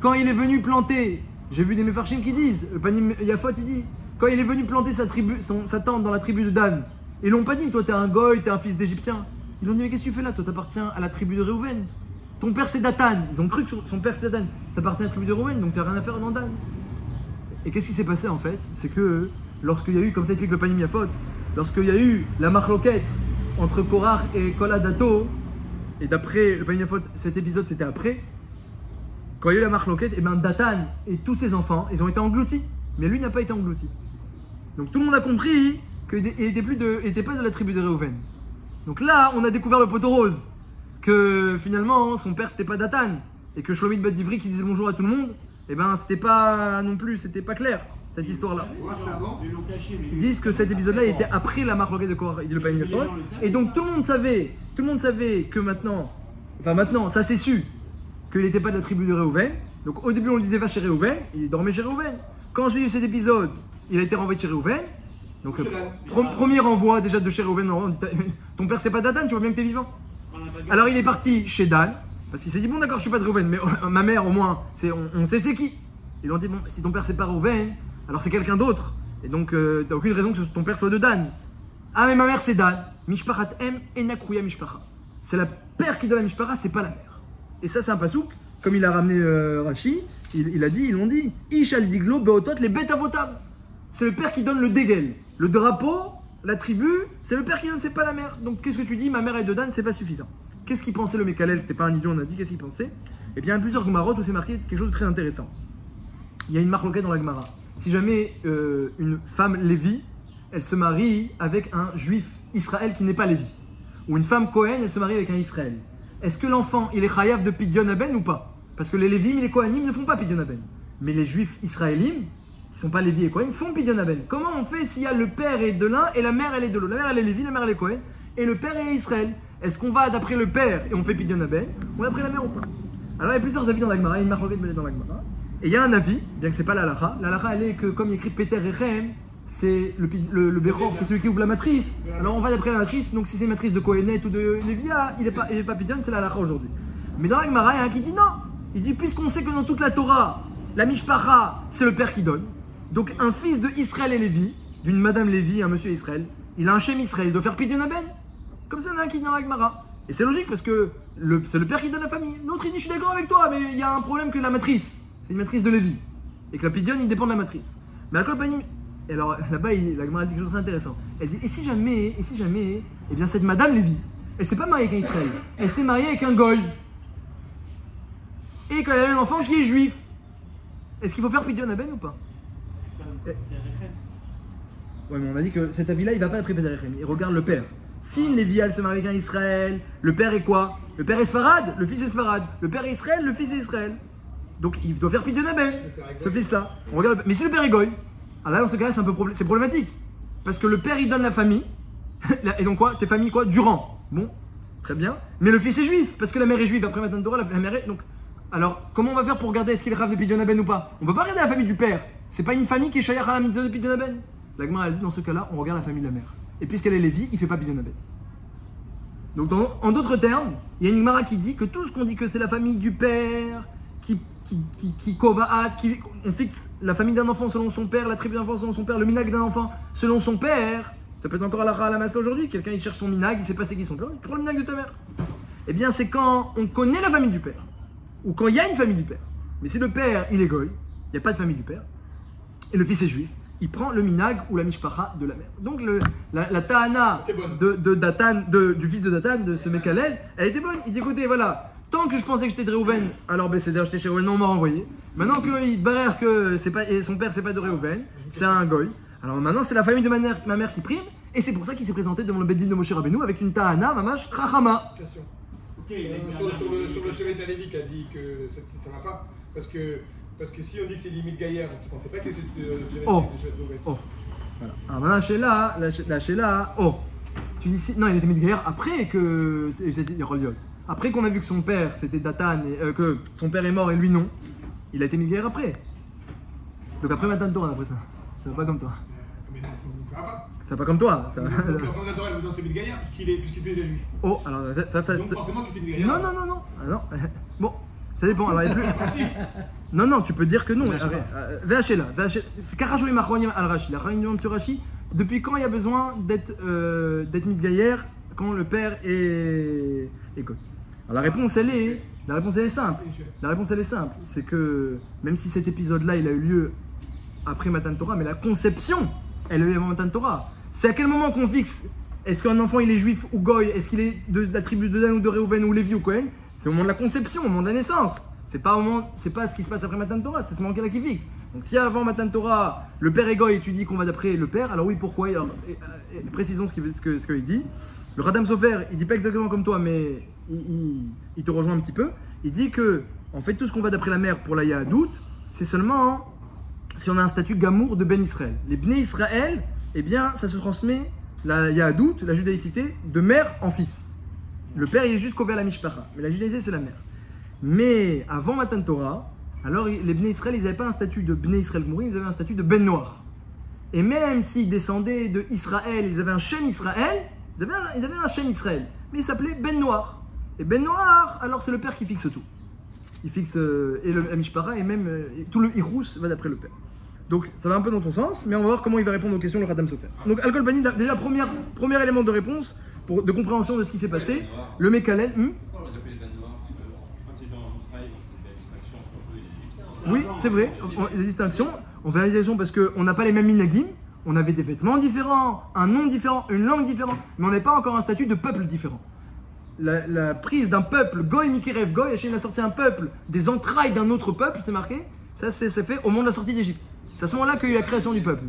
[SPEAKER 1] quand il est venu planter, j'ai vu des méfarchim qui disent, le panim Yafot il dit, quand il est venu planter sa, tribu, sa tente dans la tribu de Dan, ils l'ont pas dit, toi t'es un goy, t'es un fils d'Égyptien. Ils l'ont dit, mais qu'est-ce que tu fais là? Toi t'appartiens à la tribu de Réhouven. Ton père c'est Datan. Ils ont cru que son père c'est Datan. T'appartiens à la tribu de Réhouven, donc t'as rien à faire dans Dan. Et qu'est-ce qui s'est passé en fait? C'est que lorsqu'il y a eu, comme ça explique le panim Yafot, lorsqu'il y a eu la marloquette entre Korach et Koladato, et d'après le panim Yafot, cet épisode c'était après, quand il y a eu la marque Loquette, et ben Datan et tous ses enfants, ils ont été engloutis. Mais lui n'a pas été englouti. Donc tout le monde a compris qu'il n'était plus de, il pas de la tribu de Réhouven. Donc là, on a découvert le poteau rose. Que finalement, son père c'était pas Datan. Et que Shlomit Badivri qui disait bonjour à tout le monde, et ben c'était pas non plus, c'était pas clair, cette histoire-là.
[SPEAKER 2] Ils
[SPEAKER 1] disent que cet épisode-là il était après la marque de Korah, il dit le Païm. Et donc tout le monde savait, tout le monde savait que maintenant, enfin maintenant, ça c'est su, qu'il n'était pas de la tribu de Réhouven. Donc au début on le disait va chez Réhouven, il dormait chez Réhouven. Quand a eu cet épisode, il a été renvoyé de chez Réhouven. Donc euh, premier renvoi déjà de chez Réhouven, ton père c'est pas Datan, tu vois bien que t'es vivant. Alors il est parti chez Dan, parce qu'il s'est dit bon d'accord je suis pas de Réhouven, mais euh, ma mère au moins, on, sait c'est qui. Ils ont dit bon si ton père c'est pas Réhouven, alors c'est quelqu'un d'autre. Et donc euh, t'as aucune raison que ton père soit de Dan. Ah mais ma mère c'est Dan. Mishpachat M et Nakrouya Mishpacha. C'est la père qui donne la Mishpacha, c'est pas la mère. Et ça c'est un pasouk, comme il a ramené euh, Rashi, il, il a dit, ils l'ont dit, Ishal Diglo Beotot les bêtes avotables. C'est le père qui donne le dégel. Le drapeau, la tribu, c'est le père qui donne, c'est pas la mère. Donc qu'est-ce que tu dis, ma mère est de Dan, c'est pas suffisant. Qu'est-ce qu'il pensait le Mekalel C'était pas un idiot, on a dit, qu'est-ce qu'il pensait? Eh bien, il y a plusieurs Gumarot où c'est marqué quelque chose de très intéressant. Il y a une marque dans la Gemara. Si jamais euh, une femme Lévi, elle se marie avec un juif Israël qui n'est pas Lévi, ou une femme Cohen, elle se marie avec un Israël, est-ce que l'enfant il est chayav de Pidyon Aben ou pas? Parce que les Lévim et les Kohanim ne font pas Pidyon Aben. Mais les juifs israéliens, qui sont pas Lévi et Cohen, font Pidyon Aben. Comment on fait s'il y a le père est de l'un et la mère elle est de l'autre? La mère elle est Lévi, la mère elle est Cohen, et le père est Israël. Est-ce qu'on va d'après le père et on fait Pidyon Aben, ou d'après la mère ou pas? Alors il y a plusieurs avis dans la Gemara, il y a une marque dans la Gemara. Et il y a un avis, bien que c'est pas la halakha. La halakha, elle est que, comme il écrit Peter Rechem, c'est le, le, c'est celui qui ouvre la matrice. Alors on va d'après la matrice, donc si c'est une matrice de Kohenet ou de Lévia, il est pas, il est pas Pidyon, c'est la halakha aujourd'hui. Mais dans la Gemara, il y a un qui dit non. Il dit puisqu'on sait que dans toute la Torah, la Mishpacha, c'est le père qui donne. Donc un fils de Israël et Lévi, d'une Madame Lévi, un monsieur Israël, il a un Shem Israël, il doit faire Pidyon Ben. Comme ça, il y en a un qui dit dans la Gemara. Et c'est logique parce que c'est le père qui donne la famille. L'autre il dit je suis d'accord avec toi, mais il y a un problème que la matrice, c'est une matrice de Lévi. Et que la Pidyon il dépend de la matrice. Mais à Panim, et alors là-bas, il- la Gemara dit quelque chose de très intéressant. Elle dit et si jamais, et si jamais, eh bien cette Madame Lévi, elle s'est pas mariée avec un Israël, elle s'est mariée avec un Goy. Et qu'elle a eu un enfant qui est juif. Est-ce qu'il faut faire Pidyon Ben ou pas? Ouais, mais on a dit que cet avis-là, il va pas après Pédarechem. Il regarde le père. Si une Lévial se marie avec un Israël, le père est quoi? Le père est Sfarad, le fils est Sfarad. Le père est Israël, le fils est Israël. Donc il doit faire Pidyon Ben, ce fils-là. Regarde. Mais si le père est Goy, alors là, dans ce cas-là, c'est un peu problématique. Parce que le père, il donne la famille. Et donc quoi? Tes familles quoi? Durant. Bon, très bien. Mais le fils est juif, parce que la mère est juive. Après maintenant Torah, la, mère est. Donc, alors, comment on va faire pour regarder est-ce qu'il est rave de Pidyon Ben ou pas? On peut pas regarder la famille du père. C'est pas une famille qui est shayar à la mitzvah de Pidyon Ben. La Gemara, elle dit dans ce cas-là, on regarde la famille de la mère. Et puisqu'elle est Lévi, il fait pas Ben. Donc, en d'autres termes, il y a une Gemara qui dit que tout ce qu'on dit que c'est la famille du père, qui, qui, qui, qui, on fixe la famille d'un enfant selon son père, la tribu d'un enfant selon son père, le minag d'un enfant selon son père, ça peut être encore à la, à la masse aujourd'hui, quelqu'un il cherche son minag, il sait pas c'est qui son père, il prend le minag de ta mère. Eh bien, c'est quand on connaît la famille du père, ou quand il y a une famille du père. Mais si le père, il est goy, il n'y a pas de famille du père, et le fils est juif, il prend le minag ou la mishpacha de la mère. Donc le, la,
[SPEAKER 5] C'est bonne.
[SPEAKER 1] de, de Datan, de- du fils de Datan, de ce Mekalel, elle était bonne. Il dit écoutez, voilà, tant que je pensais que j'étais de Réhouven, alors ben, c'est-à-dire j'étais chez Réhouven, non, on m'a renvoyé. Maintenant qu'il barère que c'est pas, et son père c'est pas de Réhouven, c'est un goy. Alors maintenant c'est la famille de ma mère, ma mère qui prime, et c'est pour ça qu'il s'est présenté devant le Beddin de Moshe Rabbeinu avec une tahana, mamash, trachama.
[SPEAKER 5] Question.
[SPEAKER 2] Ok,
[SPEAKER 5] Euh, sur, sur le, sur le chevet qui a dit que ça ne va pas. Parce que, parce que si on dit que c'est limite Gaillard, tu pensais pas que c'était euh,
[SPEAKER 1] Oh.
[SPEAKER 5] de.
[SPEAKER 1] Oh. Voilà. Alors maintenant, Sheila, la, la Sheila, oh. Tu dis, si- non, il était mis de guerre après que. Après qu'on a vu que son père, c'était Datan, et, euh, que son père est mort et lui non, il a été mis de guerre après. Donc après Matan Torah, après ça. Ça va pas comme toi.
[SPEAKER 5] Mais non, ça va pas.
[SPEAKER 1] Ça va pas comme toi. ça va-
[SPEAKER 5] l'enfant d'Adora, celui de Gaillard, puisqu'il est, puisqu'il est déjà juif.
[SPEAKER 1] Oh, alors ça, ça, ça-
[SPEAKER 5] Donc forcément que c'est de Gaillard.
[SPEAKER 1] Non, non, non, non. Ah, non. Bon, ça dépend. Alors, il a plus-
[SPEAKER 5] Ah.
[SPEAKER 1] Non, non, tu peux dire que non. Vachela. C'est Karachoué Machonim al Rashi. La demande sur Rashi depuis quand il y a besoin d'être euh, d'être mis de gaillère quand le père est. God Alors la réponse, elle est. La réponse, elle est simple. La réponse, elle est simple. C'est que même si cet épisode-là, il a eu lieu après Matan Torah, mais la conception, elle a eu lieu avant Matan Torah. C'est à quel moment qu'on fixe Est-ce qu'un enfant, il est juif ou goy? Est-ce qu'il est de la tribu de Dan ou de Reuven ou Lévi ou Cohen? C'est au moment de la conception, au moment de la naissance. C'est pas au moment, c'est pas ce qui se passe après Matan Torah, c'est ce moment-là qui fixe. Donc si avant Matan Torah, le père tu dis qu'on va d'après le père, alors oui, pourquoi et- et- et précisons ce qu'il que- dit. Le Radam Sofer, il dit pas exactement comme toi, mais il te rejoint un petit peu. Il dit que, en fait, tout ce qu'on va d'après la mère pour la Yahadout, c'est seulement si on a un statut gamour de Ben Israël. Les Bnei Israël, eh bien, ça se transmet, la Yahadout, la judaïcité, de mère en fils. Le père, il est jusqu'au vers la Mishpacha, mais la judaïcité, c'est la mère. Mais avant Matan Torah, alors les Bnei Israël, ils n'avaient pas un statut de Bnei Israël Gmourim, ils avaient un statut de Ben Noir. Et même s'ils descendaient de Israël, ils avaient un Shem Israël, ils avaient un, ils avaient un Shem Israël, mais il s'appelait Ben Noir. Et Ben Noir, alors c'est le père qui fixe tout. Il fixe euh, et le la Mishpara et même euh, et tout le Hirous va d'après le père. Donc ça va un peu dans ton sens, mais on va voir comment il va répondre aux questions le Radam Sofer. Donc Alcool Bani, déjà premier, premier élément de réponse pour, de compréhension de ce qui s'est passé, le Mekalel. hmm
[SPEAKER 4] Pourquoi on les appelle les bandes noires Parce que quand ils sont en Israël, c'est la distinction entre eux et les Égyptiens.
[SPEAKER 1] Oui, c'est vrai, on- des distinctions. On fait la distinction parce qu'on n'a pas les mêmes minagim, on avait des vêtements différents, un nom différent, une langue différente, mais on n'est pas encore un statut de peuple différent. La, prise d'un peuple, Goy Mikerev Goy, Hachem a sorti un peuple des entrailles d'un autre peuple, c'est marqué, ça c'est fait au moment de la sortie d'Égypte. C'est à ce moment-là qu'il y a eu la création du peuple.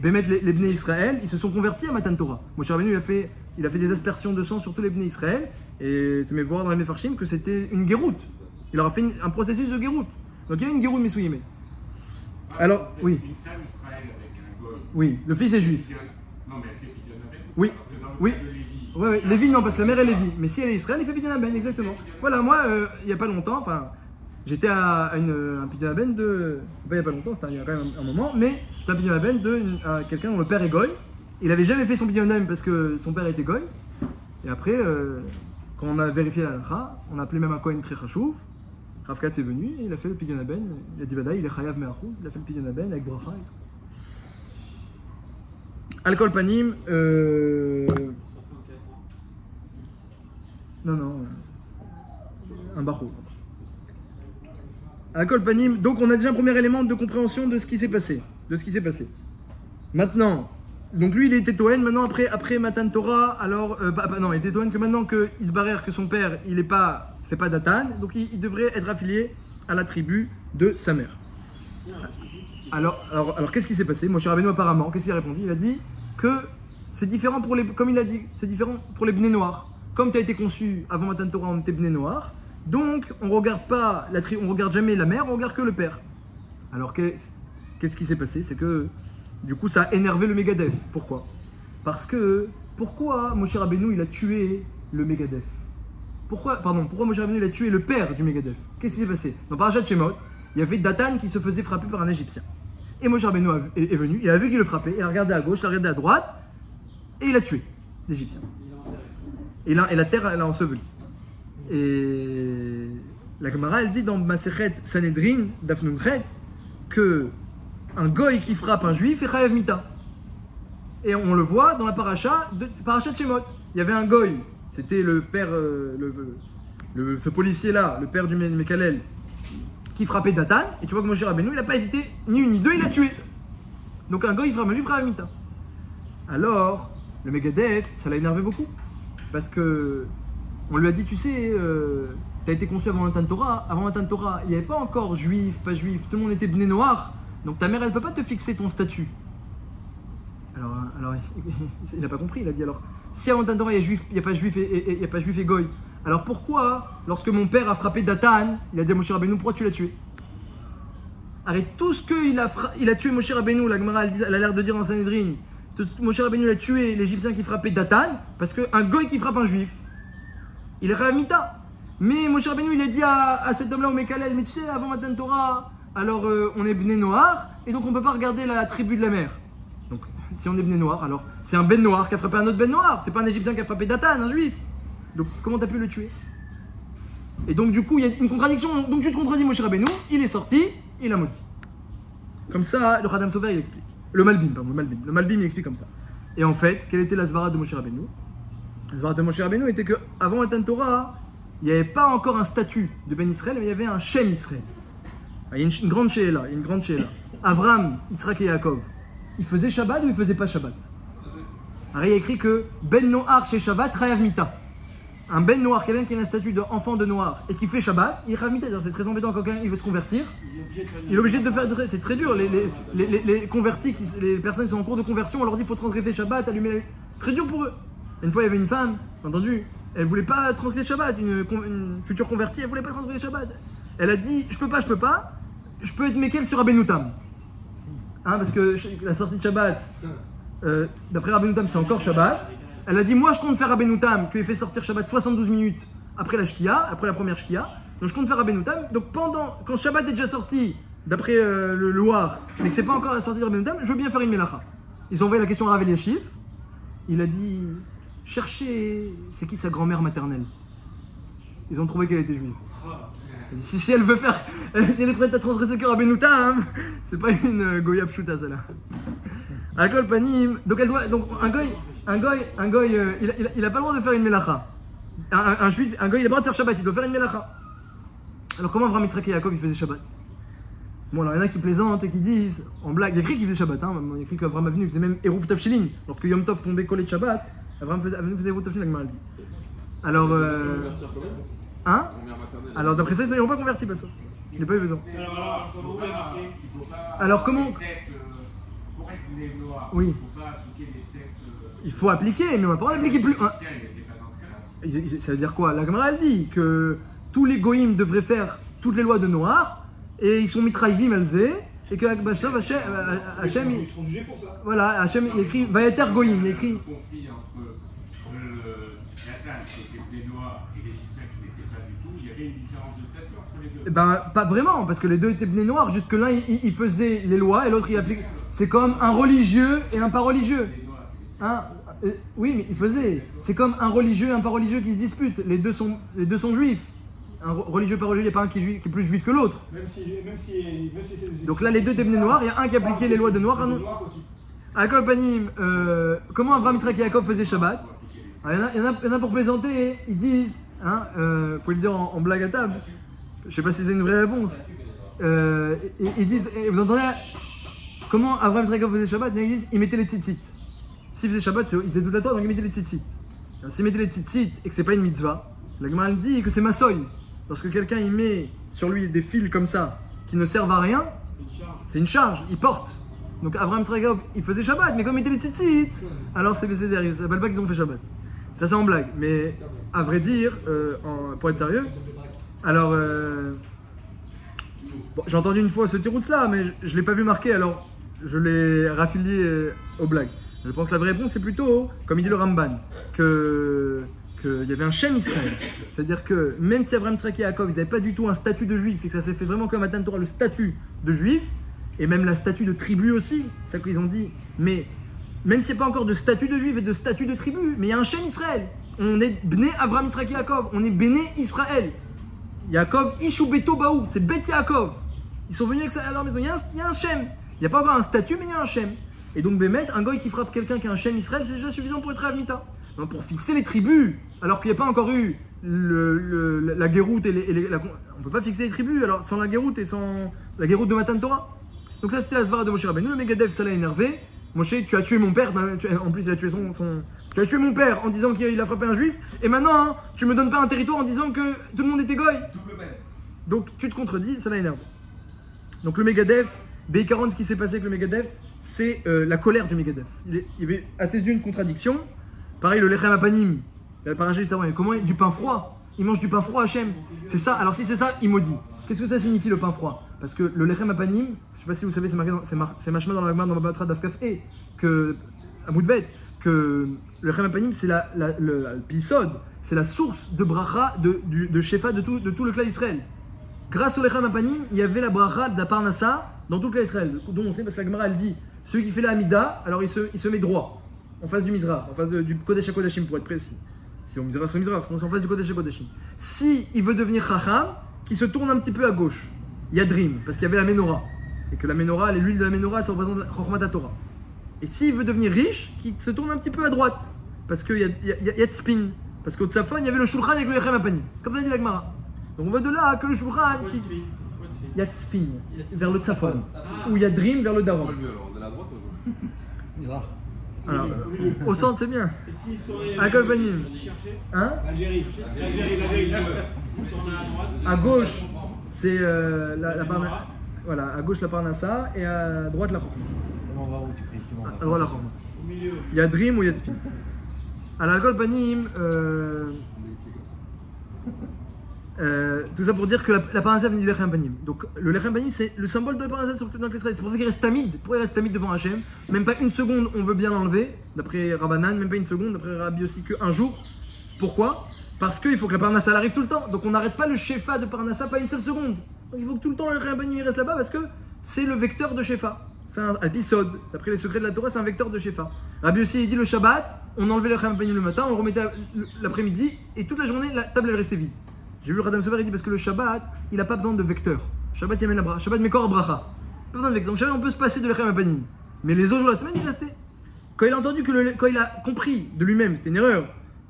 [SPEAKER 1] Bémet, les, les Israël, ils se sont convertis à Matan Torah. Moshe Rabbeinu, il a fait, il a fait des aspersions de sang sur tous les Bnei Israël, et c'est mes voir dans les Mefarshim que c'était une guéroute. Il leur a fait un processus de guéroute. Donc il y a une guéroute Mesouyemet. Alors, oui.
[SPEAKER 6] Une femme Israël avec un goy.
[SPEAKER 1] Oui, le fils est juif.
[SPEAKER 6] Non, mais elle fait Aben.
[SPEAKER 1] Oui. Oui.
[SPEAKER 6] cas de Lévi,
[SPEAKER 1] non, parce que la mère est Lévi. Mais si elle est Israël, il fait Pidyon Aben, exactement. Voilà, moi, euh, il n'y a pas longtemps, enfin, j'étais à, à une, un Pidyon Aben de. Pas il n'y a pas longtemps, c'était il y a quand même un, un moment, mais j'étais à un Pidyon Aben de quelqu'un dont le père est Goy. Il avait jamais fait son Pidyon Aben parce que son père était Goy. Et après, euh, quand on a vérifié la on a appelé même un Kohen très. Rav Katz est venu et il a fait le pidyon. Il a dit Vadaï, il est chayav me'achou. Il a fait le pidyon avec bracha et. Alcool panim, euh...
[SPEAKER 2] 64 ans.
[SPEAKER 1] Non, non. euh, Un barreau. Alcool panim. Donc on a déjà un premier élément de compréhension de ce qui s'est passé. De ce qui s'est passé. Maintenant, donc lui il était Toen, maintenant après, après Matan Torah, alors, euh, bah, bah, non, il était Toen que maintenant que Isbarer, que son père, il est pas, fait pas Datan, donc il, devrait être affilié à la tribu de sa mère. Alors, alors, alors qu'est-ce qui s'est passé Moshe Rabbeinu apparemment, qu'est-ce qu'il a répondu? Il a dit que c'est différent pour les, comme il a dit, c'est différent pour les bnei noirs. Comme tu as été conçu avant Matan Torah, on était bnei noirs, donc on regarde pas la tri, on regarde jamais la mère, on regarde que le père. Alors qu'est- qu'est-ce qui s'est passé? C'est que du coup ça a énervé le Megadef. Pourquoi? Parce que pourquoi Moshe Rabbeinu il a tué le Megadef Pourquoi pardon Pourquoi Moshe Rabbeinu il a tué le père du Megadef Qu'est-ce qui s'est passé Dans Parashat Shemot, il y avait Datan qui se faisait frapper par un Égyptien. Et Moshe Rabbeinu est, venu, il a vu qu'il le frappait, il a regardé à gauche, il a regardé à droite, et il a tué l'Égyptien. Et la, et la terre, elle a enseveli. Et la Gemara, elle dit dans Masechet Sanhedrin, Dafnunchet, que un goy qui frappe un juif est chayav mita. Et on le voit dans la paracha de de Shemot. Il y avait un goy, c'était le père, euh, le, ce policier-là, le père du Me- Mekalel, qui frappait Datan. Et tu vois que Moshe Rabbeinu, il n'a pas hésité ni une ni deux, il l'a tué. Donc un goy, il frappe un juif, chayav mita. Alors, le Megadef, ça l'a énervé beaucoup. Parce que on lui a dit, tu sais, euh, t'as été conçu avant Matan Torah. Avant Matan Torah, il n'y avait pas encore juif, pas juif. Tout le monde était bné noir. Donc ta mère, elle peut pas te fixer ton statut. Alors, il n'a pas compris. Il a dit alors, si Matan Torah, il n'y a, a pas juif et, et- a pas juif et goy. Alors pourquoi, lorsque mon père a frappé Datan, il a dit à Moshe Rabbeinu, pourquoi tu l'as tué? Arrête tout ce qu'il a, fra- il a tué Moshe Rabbeinu, la Gemara elle, a l'air de dire en Sanhedrin. Moshe Rabbeinu il a tué l'Égyptien qui frappait Datan, parce qu'un goy qui frappe un juif, il est Ramita. Mais Moshe Rabbeinu il a dit à, cet homme-là au Mekalel, mais tu sais, avant Matan alors euh, on est Bné Noir, et donc on peut pas regarder la tribu de la mer. Si on est Bné Noir, alors c'est un Ben Noir qui a frappé un autre Ben Noir, c'est pas un Égyptien qui a frappé Datan, un juif. Donc comment t'as pu le tuer? Et donc du coup il y a une contradiction, donc tu te contredis Moshe Rabbeinu, il est sorti, il a maudit. Comme ça, le Khadam Sofer il explique. Le Malbim, pardon, le Malbim. Le Malbim il explique comme ça. Et en fait, quelle était la Svara de Moshe Rabbeinu? La Svara de Moshe Rabbeinu était que avant Torah, il n'y avait pas encore un statut de Ben Israël, mais il y avait un Shem Israël. Ah, Il y a une, grande Sheela, il y a une grande Sheela. Avram, Yitzhak et Yaakov, ils faisaient Shabbat ou ils faisaient pas Shabbat Alors il y a écrit que Ben Noar chez Shabbat, Rayav Mita. Un Ben Noir, quelqu'un qui a un statut d'enfant de noir et qui fait Shabbat, il est Rayav Mita. C'est très embêtant quand quelqu'un il veut se convertir.
[SPEAKER 2] Il est obligé de faire
[SPEAKER 1] Il. C'est très dur. Les, les, convertis, les personnes qui sont en cours de conversion, on leur dit il faut transgresser Shabbat, allumer. les- C'est très dur pour eux. Une fois, il y avait une femme, entendu, elle voulait pas transgresser Shabbat, une, future convertie, elle voulait pas transgresser Shabbat. Elle a dit je peux pas, je peux pas, je peux être Mekel sur Abenoutam. Hein, parce que la sortie de Shabbat, euh, d'après Abenoutam, c'est encore Shabbat. Elle a dit moi je compte faire Abenoutam, qui fait sortir Shabbat 72 minutes après la Shkia, après la première Shkia. Donc je compte faire Abenoutam. Donc pendant, quand Shabbat est déjà sorti, d'après euh, le Loir, mais que c'est pas encore la sortie de Abenoutam, je veux bien faire une Melacha. Ils ont envoyé la question à Rav Eliashiv. Il a dit cherchez, c'est qui sa grand-mère maternelle? Ils ont trouvé qu'elle était juive. Si, si elle veut faire, si elle est prête à transgresser cœur à Benoutam, c'est pas une euh, Goya Pshuta celle-là. Alcool panim, donc elle doit, donc un goy, un goy, un goy, euh, il, il a- pas le droit de faire une melacha. Un, un, juif, un goy, il a le droit de faire Shabbat, il doit faire une melacha. Alors comment Avram Yitzhak et Yaakov il faisait Shabbat? Bon alors il y en a qui plaisantent et qui disent, en blague, il y a écrit qu'il faisait Shabbat, hein, il y a écrit qu'Avram Avinu faisait même Eruv Tavshilin, lorsque Yom Tov tombait collé de Shabbat, Avram Avinu faisait Eruv Tavshilin, la le dit. Alors, euh, hein. Alors d'après ça, ils n'ont pas converti, pas ça. Il n'a pas eu besoin.
[SPEAKER 2] Alors, comment
[SPEAKER 6] euh,
[SPEAKER 1] Oui.
[SPEAKER 6] il ne faut appliquer les sectes. euh,
[SPEAKER 1] Il faut appliquer, mais on va pas en appliquer plus. hein. Ça veut dire quoi? La Gemara elle dit que tous les goïms devraient faire toutes les lois de Noir et ils sont mitraïvim elzé et que Akbashov Hachem, euh, Hachem, il-
[SPEAKER 5] Ils seront jugés pour ça.
[SPEAKER 1] voilà, Hachem il écrit Vayeter goïm, il écrit
[SPEAKER 6] Le conflit entre euh, qui était et l'Égyptien qui n'était pas du tout, il y avait une différence de statut entre les deux.
[SPEAKER 1] Eh Ben, pas vraiment, parce que les deux étaient bnés noirs, juste que l'un il, faisait les lois et l'autre il applique. C'est comme un religieux et un pas religieux. Hein? Euh, oui, mais il faisait. C'est comme un religieux et un pas religieux qui se disputent. Les deux sont, les deux sont juifs. Un re- religieux pas religieux, il n'y a pas un qui est, juif- qui est plus juif que l'autre.
[SPEAKER 5] Même si, même si, même si c'est.
[SPEAKER 1] Donc là, les deux étaient noirs, il y a un qui appliquait les lois de noir, un autre.
[SPEAKER 5] Noir aussi.
[SPEAKER 1] À Panim, euh, comment Abraham, Yitzhak et Yaakov faisaient Shabbat? Alors, il, y en a, il y en a- il y en a pour plaisanter, ils disent, hein, euh, vous pouvez le dire en, blague à table, je sais pas si c'est une vraie réponse. Euh, ils, disent, vous entendez, comment Abraham, Yaakov faisaient Shabbat? Ils disent, ils mettaient les tzitzit. S'ils faisaient Shabbat, ils faisaient toute la Torah, donc ils mettaient les tzitzit. Alors, s'ils mettaient les tzitzit et que c'est pas une mitzvah, la Gemara dit que c'est massoy. Lorsque quelqu'un il met sur lui des fils comme ça, qui ne servent à rien,
[SPEAKER 2] C'est une charge.
[SPEAKER 1] il porte. Donc Abraham Tsarkov, il faisait Shabbat, mais comme il était les tzitzit, alors c'est Besséder, ils ne s'appellent pas qu'ils ont fait Shabbat. Ça c'est en blague, mais à vrai dire, euh, pour être sérieux, alors euh, bon, j'ai entendu une fois ce tiroutz là, mais je ne l'ai pas vu marqué, alors je l'ai raffilié euh, aux blagues. Je pense que la vraie réponse c'est plutôt, comme il dit le Ramban, que qu'il y avait un Shem Israël. C'est-à-dire que même si Abraham Tzrak et Yaakov, ils n'avaient pas du tout un statut de juif, et que ça s'est fait vraiment comme Matan Torah, le statut de juif, et même la statut de tribu aussi, c'est ça qu'ils ont dit. Mais même s'il n'y a pas encore de statut de juif et de statut de tribu, mais il y a un Shem Israël. On est Bné Abraham Tzrak et Yaakov, on est Béné Israël. Yaakov Ishu Beto Baou, c'est Bet Yaakov. Ils sont venus avec ça à leur maison. Il y a un, il. Il n'y a pas encore un statut, mais il y a un Shem. Et donc, Bémet, un goy qui frappe quelqu'un qui a un Shem Israël, c'est déjà suffisant pour être Rav Mita. Non, pour fixer les tribus, alors qu'il n'y a pas encore eu la- la guéroute et, les, peut pas fixer les tribus alors sans la guéroute et sans la guéroute de Matan Torah. Donc ça c'était la svara de Moshe Rabbeinu, le Megadev ça l'a énervé. Moshe, tu as tué mon père, en plus il a tué son, son- tu as tué mon père en disant qu'il a frappé un juif, et maintenant hein, tu me donnes pas un territoire en disant que tout le monde était goy. Donc tu te contredis, ça l'a énervé. Donc le Megadef, B40, ce qui s'est passé avec le Megadef, c'est euh, la colère du Megadef. Il, est- il y avait à ses yeux une contradiction. Pareil, le Lechem Apanim, paracha juste avant, comment du pain froid? Il mange du pain froid Hachem. C'est ça, alors si c'est ça, il maudit. Qu'est-ce que ça signifie le pain froid? Parce que le Lechem Apanim, je sais pas si vous savez, c'est marqué c'est machma dans la Gemara, dans la Batra d'Afkaf E, que, à Moudbet, que le Lechem Apanim, c'est la, la, c'est la source de bracha, de, du, de de tout, le clan Israël. Grâce au Lechem Apanim, il y avait la bracha de la Parnassa dans tout le Israël. Dont on sait parce que la Gemara elle dit celui qui fait la Hamida, alors il se, il met droit, en face du Mizra, en face du Kodesh HaKodashim pour être précis. C'est au Mizra, c'est au Mizra, c'est en face du Kodesh HaKodashim. Si il veut devenir Chacham, qui se tourne un petit peu à gauche. Yadrim, parce qu'il y avait la Menorah. Et que la Menorah, l'huile de la Menorah, ça représente Chokhmat Torah. Et s'il veut devenir riche, qu'il se tourne un petit peu à droite. Parce qu'il y a, y a, y a- il y a Tzpin. Parce qu'au Tzafon, il y avait le Shulchan avec le Lechem Apanim. Comme ça dit la Gemara. Donc on voit de là que le Shulchan, si- il y a Tzfin, vers le Tzafon.
[SPEAKER 2] Ah.
[SPEAKER 1] Ou il y a Dream vers le
[SPEAKER 3] C'est
[SPEAKER 1] Daron.
[SPEAKER 3] quoi le mieux alors De la droite ou gauche.
[SPEAKER 1] Alors, au centre, c'est bien. À
[SPEAKER 2] cherchais
[SPEAKER 1] Hein
[SPEAKER 2] à droite.
[SPEAKER 1] À gauche, c'est euh, la, la Voilà, à gauche la Parnassa et à droite la Chokhmah.
[SPEAKER 7] On va où tu pries c'est bon, on va
[SPEAKER 1] À droite la Chokhmah.
[SPEAKER 2] Au milieu.
[SPEAKER 1] Il y a Dream ou il y a à Colpanim, euh, euh, tout ça pour dire que la, la Parnassa vient du Lechem Panim. Donc, le Lechem Panim, c'est le symbole de la Parnassa sur dans l'Israël. C'est pour ça qu'il reste tamid. Pourquoi il reste tamid devant Hachem Même pas une seconde, on veut bien l'enlever, d'après Rabbanan, même pas une seconde, d'après Rabbi aussi, qu'un jour. Pourquoi? Parce qu'il faut que la Parnassa arrive tout le temps. Donc, on n'arrête pas le Shefa de Parnassa, pas une seule seconde. Il faut que tout le temps le il reste là-bas parce que c'est le vecteur de Shefa. C'est un épisode. D'après les secrets de la Torah, c'est un vecteur de Shefa. Rabbi aussi, il dit le Shabbat, on enlevait le Panim le matin, on remettait l'après-midi, et toute la journée, la table elle restait vide. J'ai vu le Radam Sover, il dit parce que le Shabbat, il n'a pas besoin de vecteur. Shabbat, il amène la bracha. Shabbat, Mekor Bracha? Pas besoin de vecteur. Donc, Shabbat, on peut se passer de l'Echem Panim. Mais les autres jours de la semaine, il restait. Quand il a entendu que le, quand il a compris de lui-même, c'était une erreur,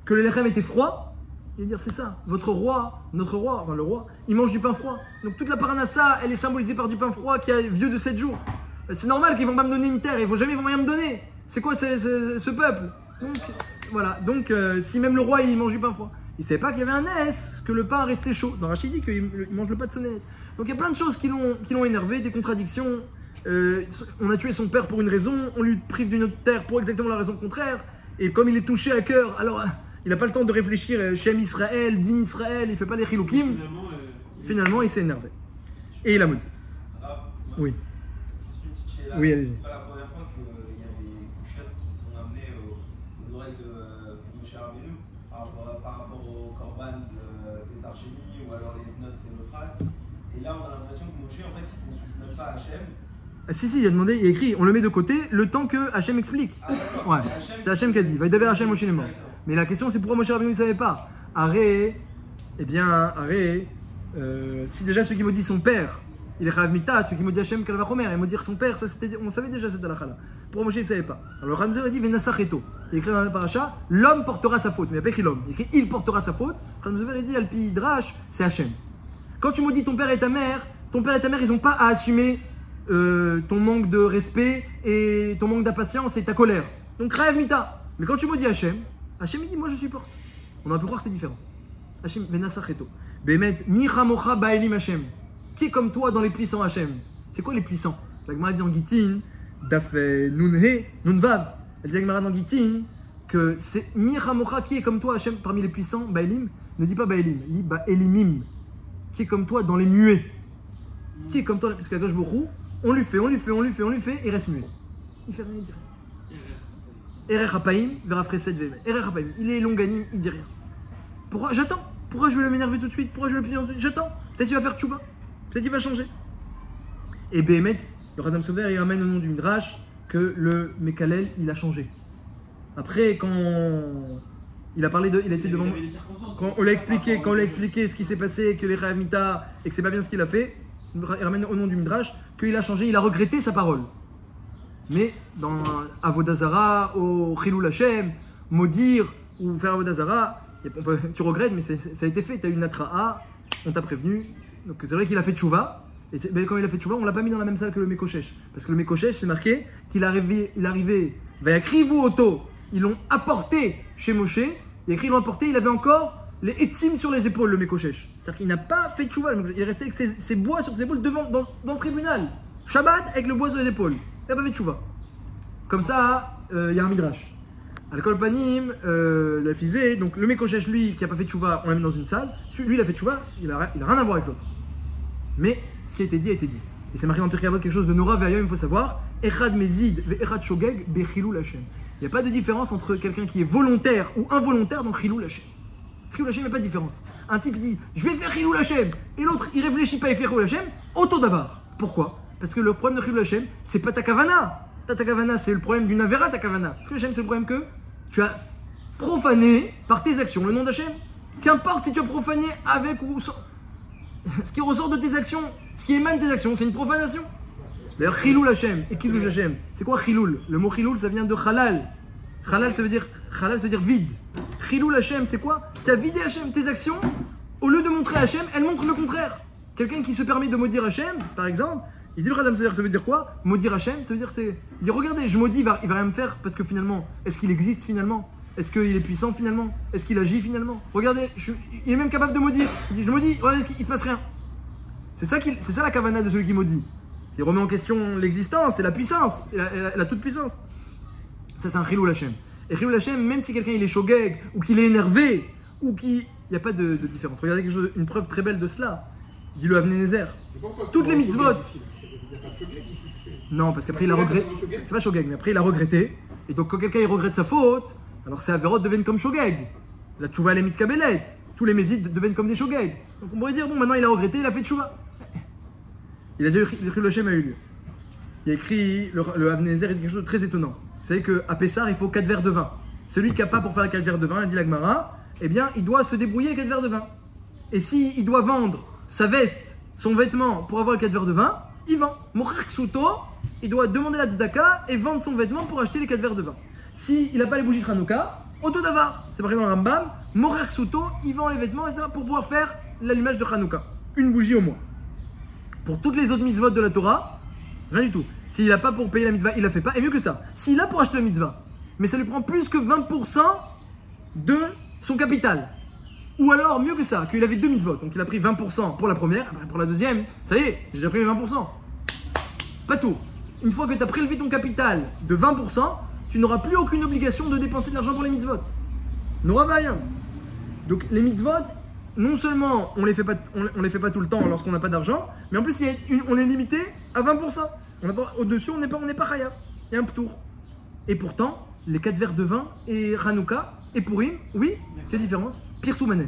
[SPEAKER 1] que le était froid, il va dire c'est ça, votre roi, notre roi, enfin le roi, il mange du pain froid. Donc toute la paranassa, elle est symbolisée par du pain froid qui est vieux de 7 jours. C'est normal qu'ils vont pas me donner une terre, ils vont jamais ils vont rien me donner. C'est quoi ce, ce- peuple? Donc voilà, donc euh, si même le roi il mange du pain froid, il savait pas qu'il y avait un S, que le pain restait chaud. Dans Rachid dit qu'il il mange le pain de sonnette. Donc il y a plein de choses qui l'ont énervé, des contradictions. Euh, on a tué son père pour une raison, on lui prive d'une autre terre pour exactement la raison contraire. Et comme il est touché à cœur, alors euh, il n'a pas le temps de réfléchir euh, Shem Israël, Din Israël, il fait pas les chiloukim.
[SPEAKER 2] Finalement, euh,
[SPEAKER 1] Finalement, il s'est énervé. Et il a maudit.
[SPEAKER 8] Ah,
[SPEAKER 1] Oui.
[SPEAKER 8] une petite chéla.
[SPEAKER 1] Oui, allez-y.
[SPEAKER 8] C'est pas la première fois qu'il y a des couchettes qui sont amenées aux, aux oreilles de euh, Moshe Rabbeinu par rapport, par rapport au Corban de- des Archémies ou alors les notes sénophrates. Et là, on a l'impression que Moshe, en fait, il consulte même pas Hachem.
[SPEAKER 1] Ah, si, si, il a demandé, il a écrit, on le met de côté le temps que Hachem explique.
[SPEAKER 8] Ah.
[SPEAKER 1] Ouais, c'est Hachem qui a dit. Va d'abord Hachem Moshe est mort. Mais la question c'est pourquoi Moshe Rabbeinu ne savait pas Arrêt, eh bien, arrêt, euh, si déjà ceux qui maudissent son père, il est Rav Mita, ceux qui maudissent Hachem Kalvachomer, et maudire son père, ça c'était, on savait déjà cette halakha là. Pourquoi Moshe ne savait pas Alors Ramzer a dit Venasacheto. Il écrit dans la paracha, l'homme portera sa faute. Mais il n'a pas écrit l'homme, il écrit il portera sa faute. Ramzer a dit Alpi Drash, c'est Hachem. Quand tu maudis ton père et ta mère, ton père et ta mère, ils n'ont pas à assumer euh, ton manque de respect et ton manque d'impatience et ta colère. Donc Rav Mita. Mais quand tu maudis Hachem, Hachem dit moi je supporte. On aurait pu croire que c'est différent. Hachem venasacheto. Bemet michamocha baelim Hachem. Qui est comme toi dans les puissants Hachem? C'est quoi les puissants? La Gemara dit en Gitin, daf euh, nunhe, nunvav. Elle dit la Gemara dans que c'est michamocha qui est comme toi Hachem parmi les puissants baelim. Ne dis pas baelim, dis baelimim. Qui est comme toi dans les muets? Qui est comme toi? Parce qu'à gauche beaucoup, on lui fait, on lui fait, on lui fait, on lui fait, il reste muet. Il fait rien, rien. Erer Hapaim, il est longanim, il dit rien. Pourquoi J'attends. Pourquoi je vais le m'énerver tout de suite? Pourquoi je vais le punir tout de suite J'attends. Peut-être qu'il va faire tchouva. Peut-être qu'il va changer. Et Behemet, le Radam Sover, il ramène au nom du Midrash que le Mekalel, il a changé. Après, quand il a parlé de. Il a été devant. Quand on l'a expliqué, quand on l'a expliqué ce qui s'est passé, que les et que c'est pas bien ce qu'il a fait, il ramène au nom du Midrash qu'il a changé, il a regretté sa parole. Mais dans Avodazara, au Chilul Hashem, maudire ou faire Avodazara, tu regrettes, mais ça a été fait. Tu as eu une atra'a, on t'a prévenu. Donc c'est vrai qu'il a fait tchouva. Et mais quand il a fait tchouva, on l'a pas mis dans la même salle que le Mekochesh. Parce que le Mekochesh, c'est marqué qu'il arrivait, il arrivait, vous auto. Ils l'ont apporté chez Moshe. Il écrit ils l'ont apporté, il avait encore les etzim sur les épaules, le Mekochesh. C'est-à-dire qu'il n'a pas fait tchouva. Il est resté avec ses, ses bois sur ses épaules devant, dans, dans le tribunal. Shabbat avec le bois sur les épaules. Il n'a pas fait tchouva. Comme ça, euh, il y a un midrash. Al-Kol Panim, euh, la fisée, donc le Mekochesh, lui, qui a pas fait tchouva, on l'a mis dans une salle. Lui, il a fait tchouva, il a, il a rien à voir avec l'autre. Mais ce qui a été dit a été dit. Et c'est marqué dans Pirkei Avot quelque chose de Nora Ve'ayom, il faut savoir. Echad Mezid ve'Echad Shogeg be'chilul Hashem. Il n'y a pas de différence entre quelqu'un qui est volontaire ou involontaire dans Chilul Hashem. Chilul Hashem, il n'y a pas de différence. Un type dit Je vais faire Chilul Hashem et l'autre il réfléchit pas et fait Chilul Hashem, auto d'avar. Pourquoi? Parce que le problème de Chilul Hashem, c'est pas ta kavana. Ta ta kavana, c'est le problème d'une avera ta kavana. Hashem, c'est le problème que tu as profané par tes actions le nom d'Hachem. Qu'importe si tu as profané avec ou sans. Ce qui ressort de tes actions, ce qui émane de tes actions, c'est une profanation. D'ailleurs, Chilul Hashem et Kiddush Hashem, c'est quoi Chilul Le mot Chilul, ça vient de Halal. Halal, ça veut dire, halal, ça veut dire vide. Chilul Hashem, c'est quoi? Tu as vidé Hashem. Tes actions, au lieu de montrer Hashem, elles montrent le contraire. Quelqu'un qui se permet de maudire Hashem, par exemple, il dit le Radam Sofer, ça veut dire quoi? Maudire Hashem, ça veut dire c'est. Il dit regardez, je maudis, il va, il va rien me faire parce que finalement, est-ce qu'il existe finalement? Est-ce qu'il est puissant finalement? Est-ce qu'il agit finalement? Regardez, je il est même capable de maudire. Il dit je maudis, regardez, il se passe rien? C'est ça, c'est ça la kavana de celui qui maudit. C'est remet en question l'existence et la puissance, et la, et la- la toute puissance. Ça, c'est un chilou Hashem. Et chilou Hashem, même si quelqu'un il est shogeg, ou qu'il est énervé, ou qu'il. Il n'y a pas de, de différence. Regardez quelque chose, une preuve très belle de cela. Dis-le à Nezer. Toutes les mitzvot. Non, parce qu'après il a regretté.
[SPEAKER 5] c'est pas shogeg.
[SPEAKER 1] Mais après il a regretté. Et donc quand quelqu'un il regrette sa faute, alors ces avérotes deviennent comme shogeg. La tchouva elle est mitzkabelet. Tous les mésides deviennent comme des shogeg. Donc on pourrait dire, bon, maintenant il a regretté, il a fait tchouva. Il a déjà eu le Hashem a eu lieu. Il a écrit, le, le Avnezer, dit quelque chose de très étonnant. Vous savez qu'à Pessar, il faut 4 verres de vin. Celui qui n'a pas pour faire 4 verres de vin, il dit l'Agmara, eh bien, il doit se débrouiller avec 4 verres de vin. Et s'il il doit vendre sa veste, son vêtement pour avoir les 4 verres de vin, il vend. Mocher Ksuto, il doit demander la tzedaka et vendre son vêtement pour acheter les 4 verres de vin. S'il n'a pas les bougies de Hanouka, auto d'avar. C'est marqué dans le Rambam, Mocher Ksuto, il vend les vêtements pour pouvoir faire l'allumage de Hanouka. Une bougie au moins. Pour toutes les autres mitzvot de la Torah, rien du tout. S'il n'a pas pour payer la mitzvah, il la fait pas. Et mieux que ça, s'il a pour acheter la mitzvah, mais ça lui prend plus que 20% de son capital. Ou alors, mieux que ça, qu'il avait deux mitzvot. Donc il a pris 20% pour la première, pour la deuxième, ça y est, j'ai déjà pris les 20%. Pas tout. Une fois que tu as prélevé ton capital de 20%, tu n'auras plus aucune obligation de dépenser de l'argent pour les mitzvot. N'aura rien. Donc les mitzvot, non seulement on les fait pas, on, les fait pas tout le temps lorsqu'on n'a pas d'argent, mais en plus on est limité à 20%. On n'a pas- Au-dessus, on n'est pas, on pas chayav. Il y a un tour. Et pourtant, les quatre verres de vin et Hanouka et Purim, oui, quelle différence? Pire Soumanes,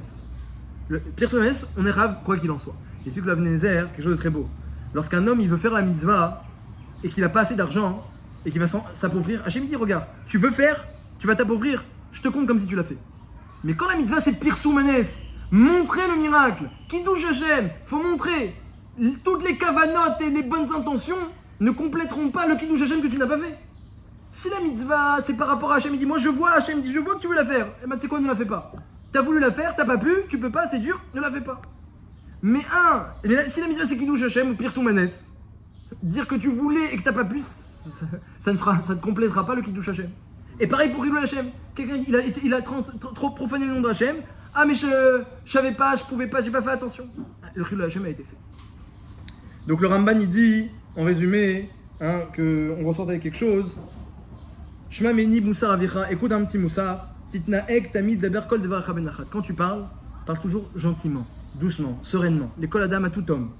[SPEAKER 1] on est rave quoi qu'il en soit. Il explique l'Avnezer, quelque chose de très beau. Lorsqu'un homme il veut faire la mitzvah et qu'il n'a pas assez d'argent et qu'il va s'appauvrir, Hachem dit regarde, tu veux faire, tu vas t'appauvrir, je te compte comme si tu l'as fait. Mais quand la mitzvah c'est pire soumanès, montrer le miracle, qui douche Hachem, faut montrer. Toutes les cavanotes et les bonnes intentions ne compléteront pas le kiddush Hachem que tu n'as pas fait. Si la mitzvah c'est par rapport à Hachem, il dit moi je vois Hachem, il je vois que tu veux la faire, et ben c'est quoi ne la fais pas. T'as voulu la faire, t'as pas pu, tu peux pas, c'est dur, ne la fais pas. Mais un, mais la- si la mitzvah c'est kiddush Hachem ou pire soumanès, dire que tu voulais et que t'as pas pu, ça, ne fera, ça ne complétera pas le kiddush Hachem. Et pareil pour Hilul Hachem. Quelqu'un, il a, trop, profané le nom de Hachem. Ah, mais je, je savais pas, je pouvais pas, j'ai pas fait attention. Ah, Le Hilul Hachem a été fait. Donc le Ramban, il dit, en résumé, hein, qu'on ressort avec quelque chose. Shema meni moussar avicha, écoute un petit moussar. Quand tu parles, parle toujours gentiment, doucement, sereinement. L'école adam à tout homme.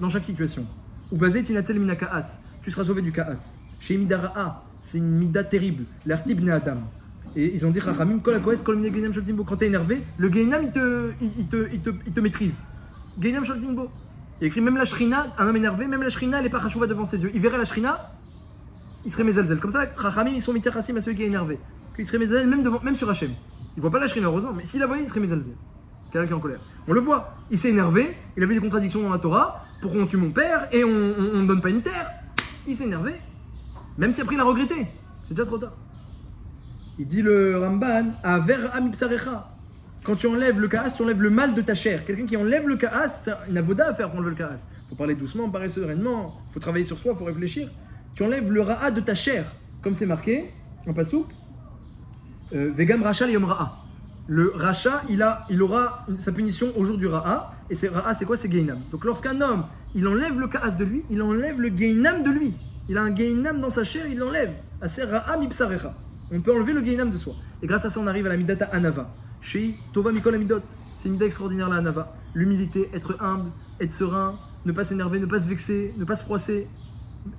[SPEAKER 1] Dans chaque situation. Ou basé. Tu seras sauvé du kaas. Chez midara'a, c'est une mida terrible. L'artib ne adam. Et ils ont dit sholtimbo. Quand t'es énervé, le gainam il te, il, te, il te, il te maîtrise. Gainam sholtimbo. Il écrit même la shrina, un homme énervé, même la shrina, elle est pas chachouva devant ses yeux. Il verrait la shrina, il serait mezalzel. Comme ça, Chachamim, ils sont mitachassim à celui qui est énervé. Qu'il serait mezalzel même, même sur Hachem. Il voit pas la shrina, heureusement, mais s'il la voyait, il serait mezalzel. Quelqu'un qui est en colère. On le voit, il s'est énervé, il avait des contradictions dans la Torah. Pourquoi on tue mon père et on ne donne pas une terre? Il s'est énervé. Même si après il a regretté. C'est déjà trop tard. Il dit le Ramban, à ver amipsarecha. Quand tu enlèves le kaas, tu enlèves le mal de ta chair. Quelqu'un qui enlève le kaas, c'est une avoda à faire pour enlever le kaas. faut parler doucement, parler sereinement, faut travailler sur soi, faut réfléchir. Tu enlèves le ra'a de ta chair, comme c'est marqué en pasouk. Euh, Vegam rachal yom ra'a. Le racha, il, a, il aura sa punition au jour du ra'a. Et c'est ra'a, c'est quoi? C'est gainam. Donc lorsqu'un homme, il enlève le kaas de lui, il enlève le gainam de lui. Il a un gainam dans sa chair, il l'enlève. Aser ra'a mipsarecha. On peut enlever le gainam de soi. Et grâce à ça, on arrive à la midata anava. Shei tova mikol amidot. C'est une mida extraordinaire la anava. L'humilité, être humble, être serein, ne pas s'énerver, ne pas se vexer, ne pas se froisser,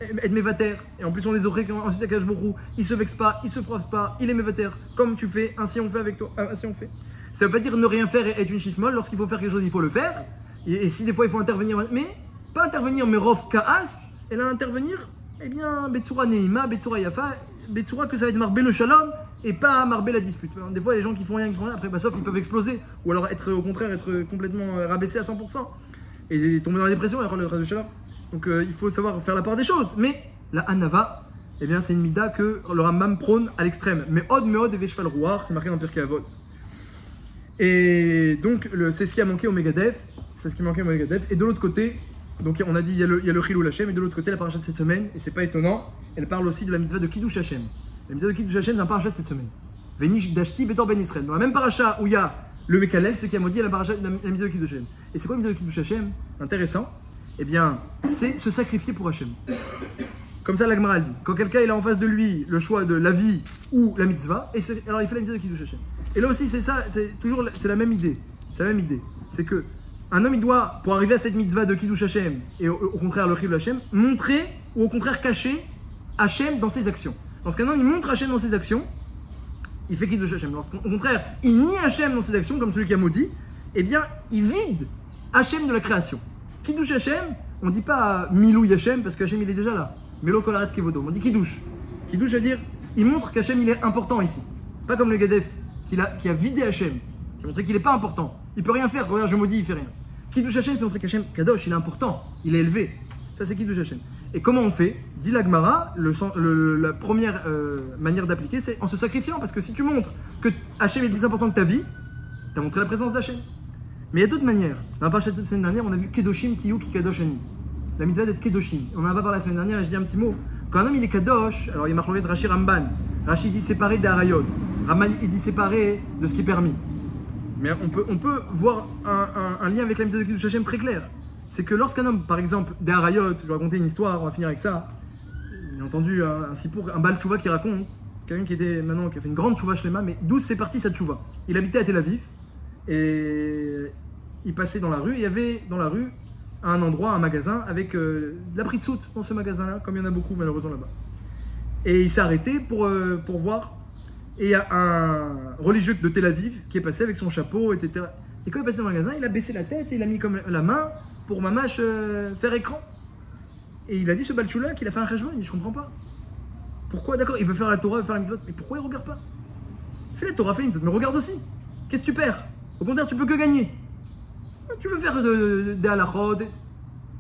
[SPEAKER 1] être mévater. Et en plus, on est auprès ensuite Akash Borou. Il se vexe pas, il se froisse pas, il est mévater. Comme tu fais, ainsi on fait avec toi. euh, ainsi on fait. Ça veut pas dire ne rien faire et être une chismole. Lorsqu'il faut faire quelque chose, il faut le faire. Et, si des fois il faut intervenir, mais pas intervenir Merov Kaas, et là intervenir, eh bien, Betsura Neima, Betsura Yafa, Betsura que ça va être marber le shalom et pas marber la dispute. Des fois, les gens qui font rien, qui font rien, après, bah, sauf ils peuvent exploser. Ou alors être au contraire, être complètement euh, rabaissé à 100%. Et tomber dans la dépression et avoir le reste de shalom. Donc euh, il faut savoir faire la part des choses. Mais la Hanava, eh bien, c'est une mida que le Rambam prône à l'extrême. Mais Od, Meod et Veshval Rouar, c'est marqué dans Pirkei Avot. Et donc, c'est ce qui a manqué au Megadef. C'est ce qui manquait au. Et de l'autre côté, donc on a dit il y a le, il Hachem, et de l'autre côté, la paracha de cette semaine, et c'est pas étonnant, elle parle aussi de la mitzvah de Kiddush Hachem. La mitzvah de Kiddush Hachem, c'est un paracha de cette semaine. Venish Dashti Betor Ben Israël. Dans la même paracha où il y a le Mekalef, ce qui a maudit, la paracha la, la mitzvah de Kiddush Hachem. Et c'est quoi la mitzvah de Kiddush Hachem Intéressant. Eh bien, c'est se sacrifier pour Hachem. Comme ça, l'Agmara dit. Quand quelqu'un il a en face de lui le choix de la vie ou la mitzvah, et alors il fait la mitzvah de Kiddush Hashem. Et là aussi, c'est ça, c'est toujours c'est la même idée. C'est la même idée. C'est que un homme, il doit, pour arriver à cette mitzvah de Kiddush Hashem, et au, contraire le Chilul Hashem, montrer ou au contraire cacher Hashem dans ses actions. Lorsqu'un homme il montre Hashem dans ses actions, il fait Kiddush Hashem. Lorsqu'au au contraire, il nie Hashem dans ses actions, comme celui qui a maudit, eh bien, il vide Hashem de la création. Kiddush Hashem, on dit pas Milou Hashem parce que Hashem il est déjà là. Melo Kolaretz Kevodo. On dit Kiddush. Kiddush veut dire, il montre qu'Hachem il est important ici. Pas comme le Gadef qui a, vidé Hachem, qui a montré qu'il n'est pas important. Il peut rien faire. Regarde, je maudis, il fait rien. Kiddush Hashem, c'est montrer qu'Hachem, Kadosh, il est important. Il est élevé. Ça, c'est Kiddush Hashem. Et comment on fait? Dit l'Agmara, le- la première euh, manière d'appliquer, c'est en se sacrifiant. Parce que si tu montres que Hachem est plus important que ta vie, tu as montré la présence d'Hachem. Mais il y a d'autres manières. Dans la partie de la semaine dernière, on a vu Kedoshim Tiyu ki Kadoshani. La mitzvah d'être Kedoshim. On en a pas parlé la semaine dernière et je dis un petit mot. Quand un homme il est Kadosh, alors il marche de Rashi Ramban. Rashi dit séparé des Harayot. Ramban il dit séparé de ce qui est permis. Mais on peut, on peut voir un, lien avec la mitzvah de Kiddush Hashem très clair. C'est que lorsqu'un homme, par exemple, des Harayot, je vais raconter une histoire, on va finir avec ça. J'ai entendu un, un sipour, un Bal qui raconte, quelqu'un qui était maintenant, qui a fait une grande Tchouva Shlema, mais d'où c'est parti sa Tchouva Il habitait à Tel Aviv et il passait dans la rue, il y avait dans la rue un endroit, un magasin avec euh, de la dans ce magasin-là, comme il y en a beaucoup malheureusement là-bas. Et il s'est arrêté pour, euh, pour voir. Et il y a un religieux de Tel Aviv qui est passé avec son chapeau, etc. Et quand il est passé dans le magasin, il a baissé la tête et il a mis comme la main pour mamache euh, faire écran. Et il a dit ce Balchoula qu'il a fait un Khashban, il dit je comprends pas. Pourquoi D'accord, il veut faire la Torah, il veut faire la mitzvot, mais pourquoi il regarde pas? Fais la Torah, fais la mitzvot, mais regarde aussi. Qu'est-ce que tu perds? Au contraire, tu peux que gagner. Tu veux faire de- de- des des-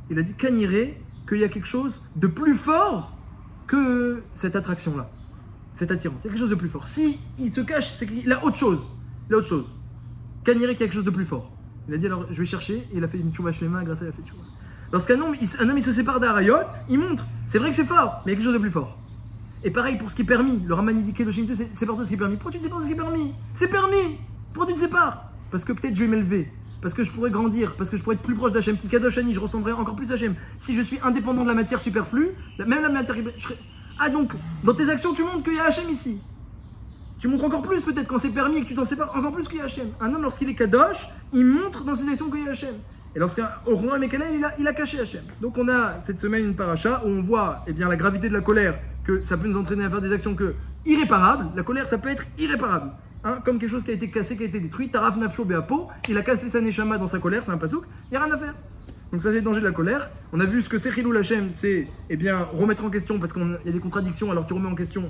[SPEAKER 1] Il a dit Kaniré qu'il y a quelque chose de plus fort que cette attraction-là, cette attirance. Il y a quelque chose de plus fort. Si il se cache, c'est qu'il a autre chose. Il a autre chose. Kaniré qu'il y a quelque chose de plus fort. Il a dit alors je vais chercher et il a fait une tchouva shlema grâce à la fait. Lorsqu'un homme, un homme il se sépare d'Arayot, il montre. C'est vrai que c'est fort, mais il y a quelque chose de plus fort. Et pareil pour ce qui est permis. Le Raman dit que c'est pour ce qui est permis. Pourquoi tu ne sais pas ce qui est permis? C'est permis Pourquoi tu ne sais pas? Parce que peut-être je vais m'élever. Parce que je pourrais grandir. Parce que je pourrais être plus proche d'Hachem. Petit Kadosh Ani, je ressemblerai encore plus à Hachem. Si je suis indépendant de la matière superflue, même la matière. je Ah donc, dans tes actions, tu montres qu'il y a Hachem ici. Tu montres encore plus peut-être quand c'est permis et que tu t'en sépares encore plus qu'il y a Hachem. Un homme, lorsqu'il est Kadosh, il montre dans ses actions qu'il y a Hachem. Et lorsqu'un roi Mekalel, il a, il a caché Hachem. Donc on a cette semaine une paracha où on voit eh bien, la gravité de la colère, que ça peut nous entraîner à faire des actions que irréparables. La colère, ça peut être irréparable. Hein, comme quelque chose qui a été cassé, qui a été détruit. Taraf Nafsho Beapo, il a cassé sa neshama dans sa colère, c'est un pasouk, il n'y a rien à faire. Donc ça c'est le danger de la colère. On a vu ce que c'est Chilou Hachem, c'est eh bien remettre en question parce qu'il y a des contradictions, alors tu remets en question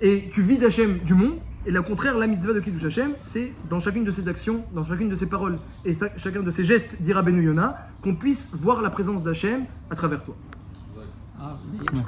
[SPEAKER 1] et tu vides Hachem du monde. Et le contraire, la mitzvah de Kiddush Hachem, c'est dans chacune de ses actions, dans chacune de ses paroles et sa- chacun de ses gestes, dira Yona, qu'on puisse voir la présence d'Hachem à travers toi.
[SPEAKER 7] Ah, mais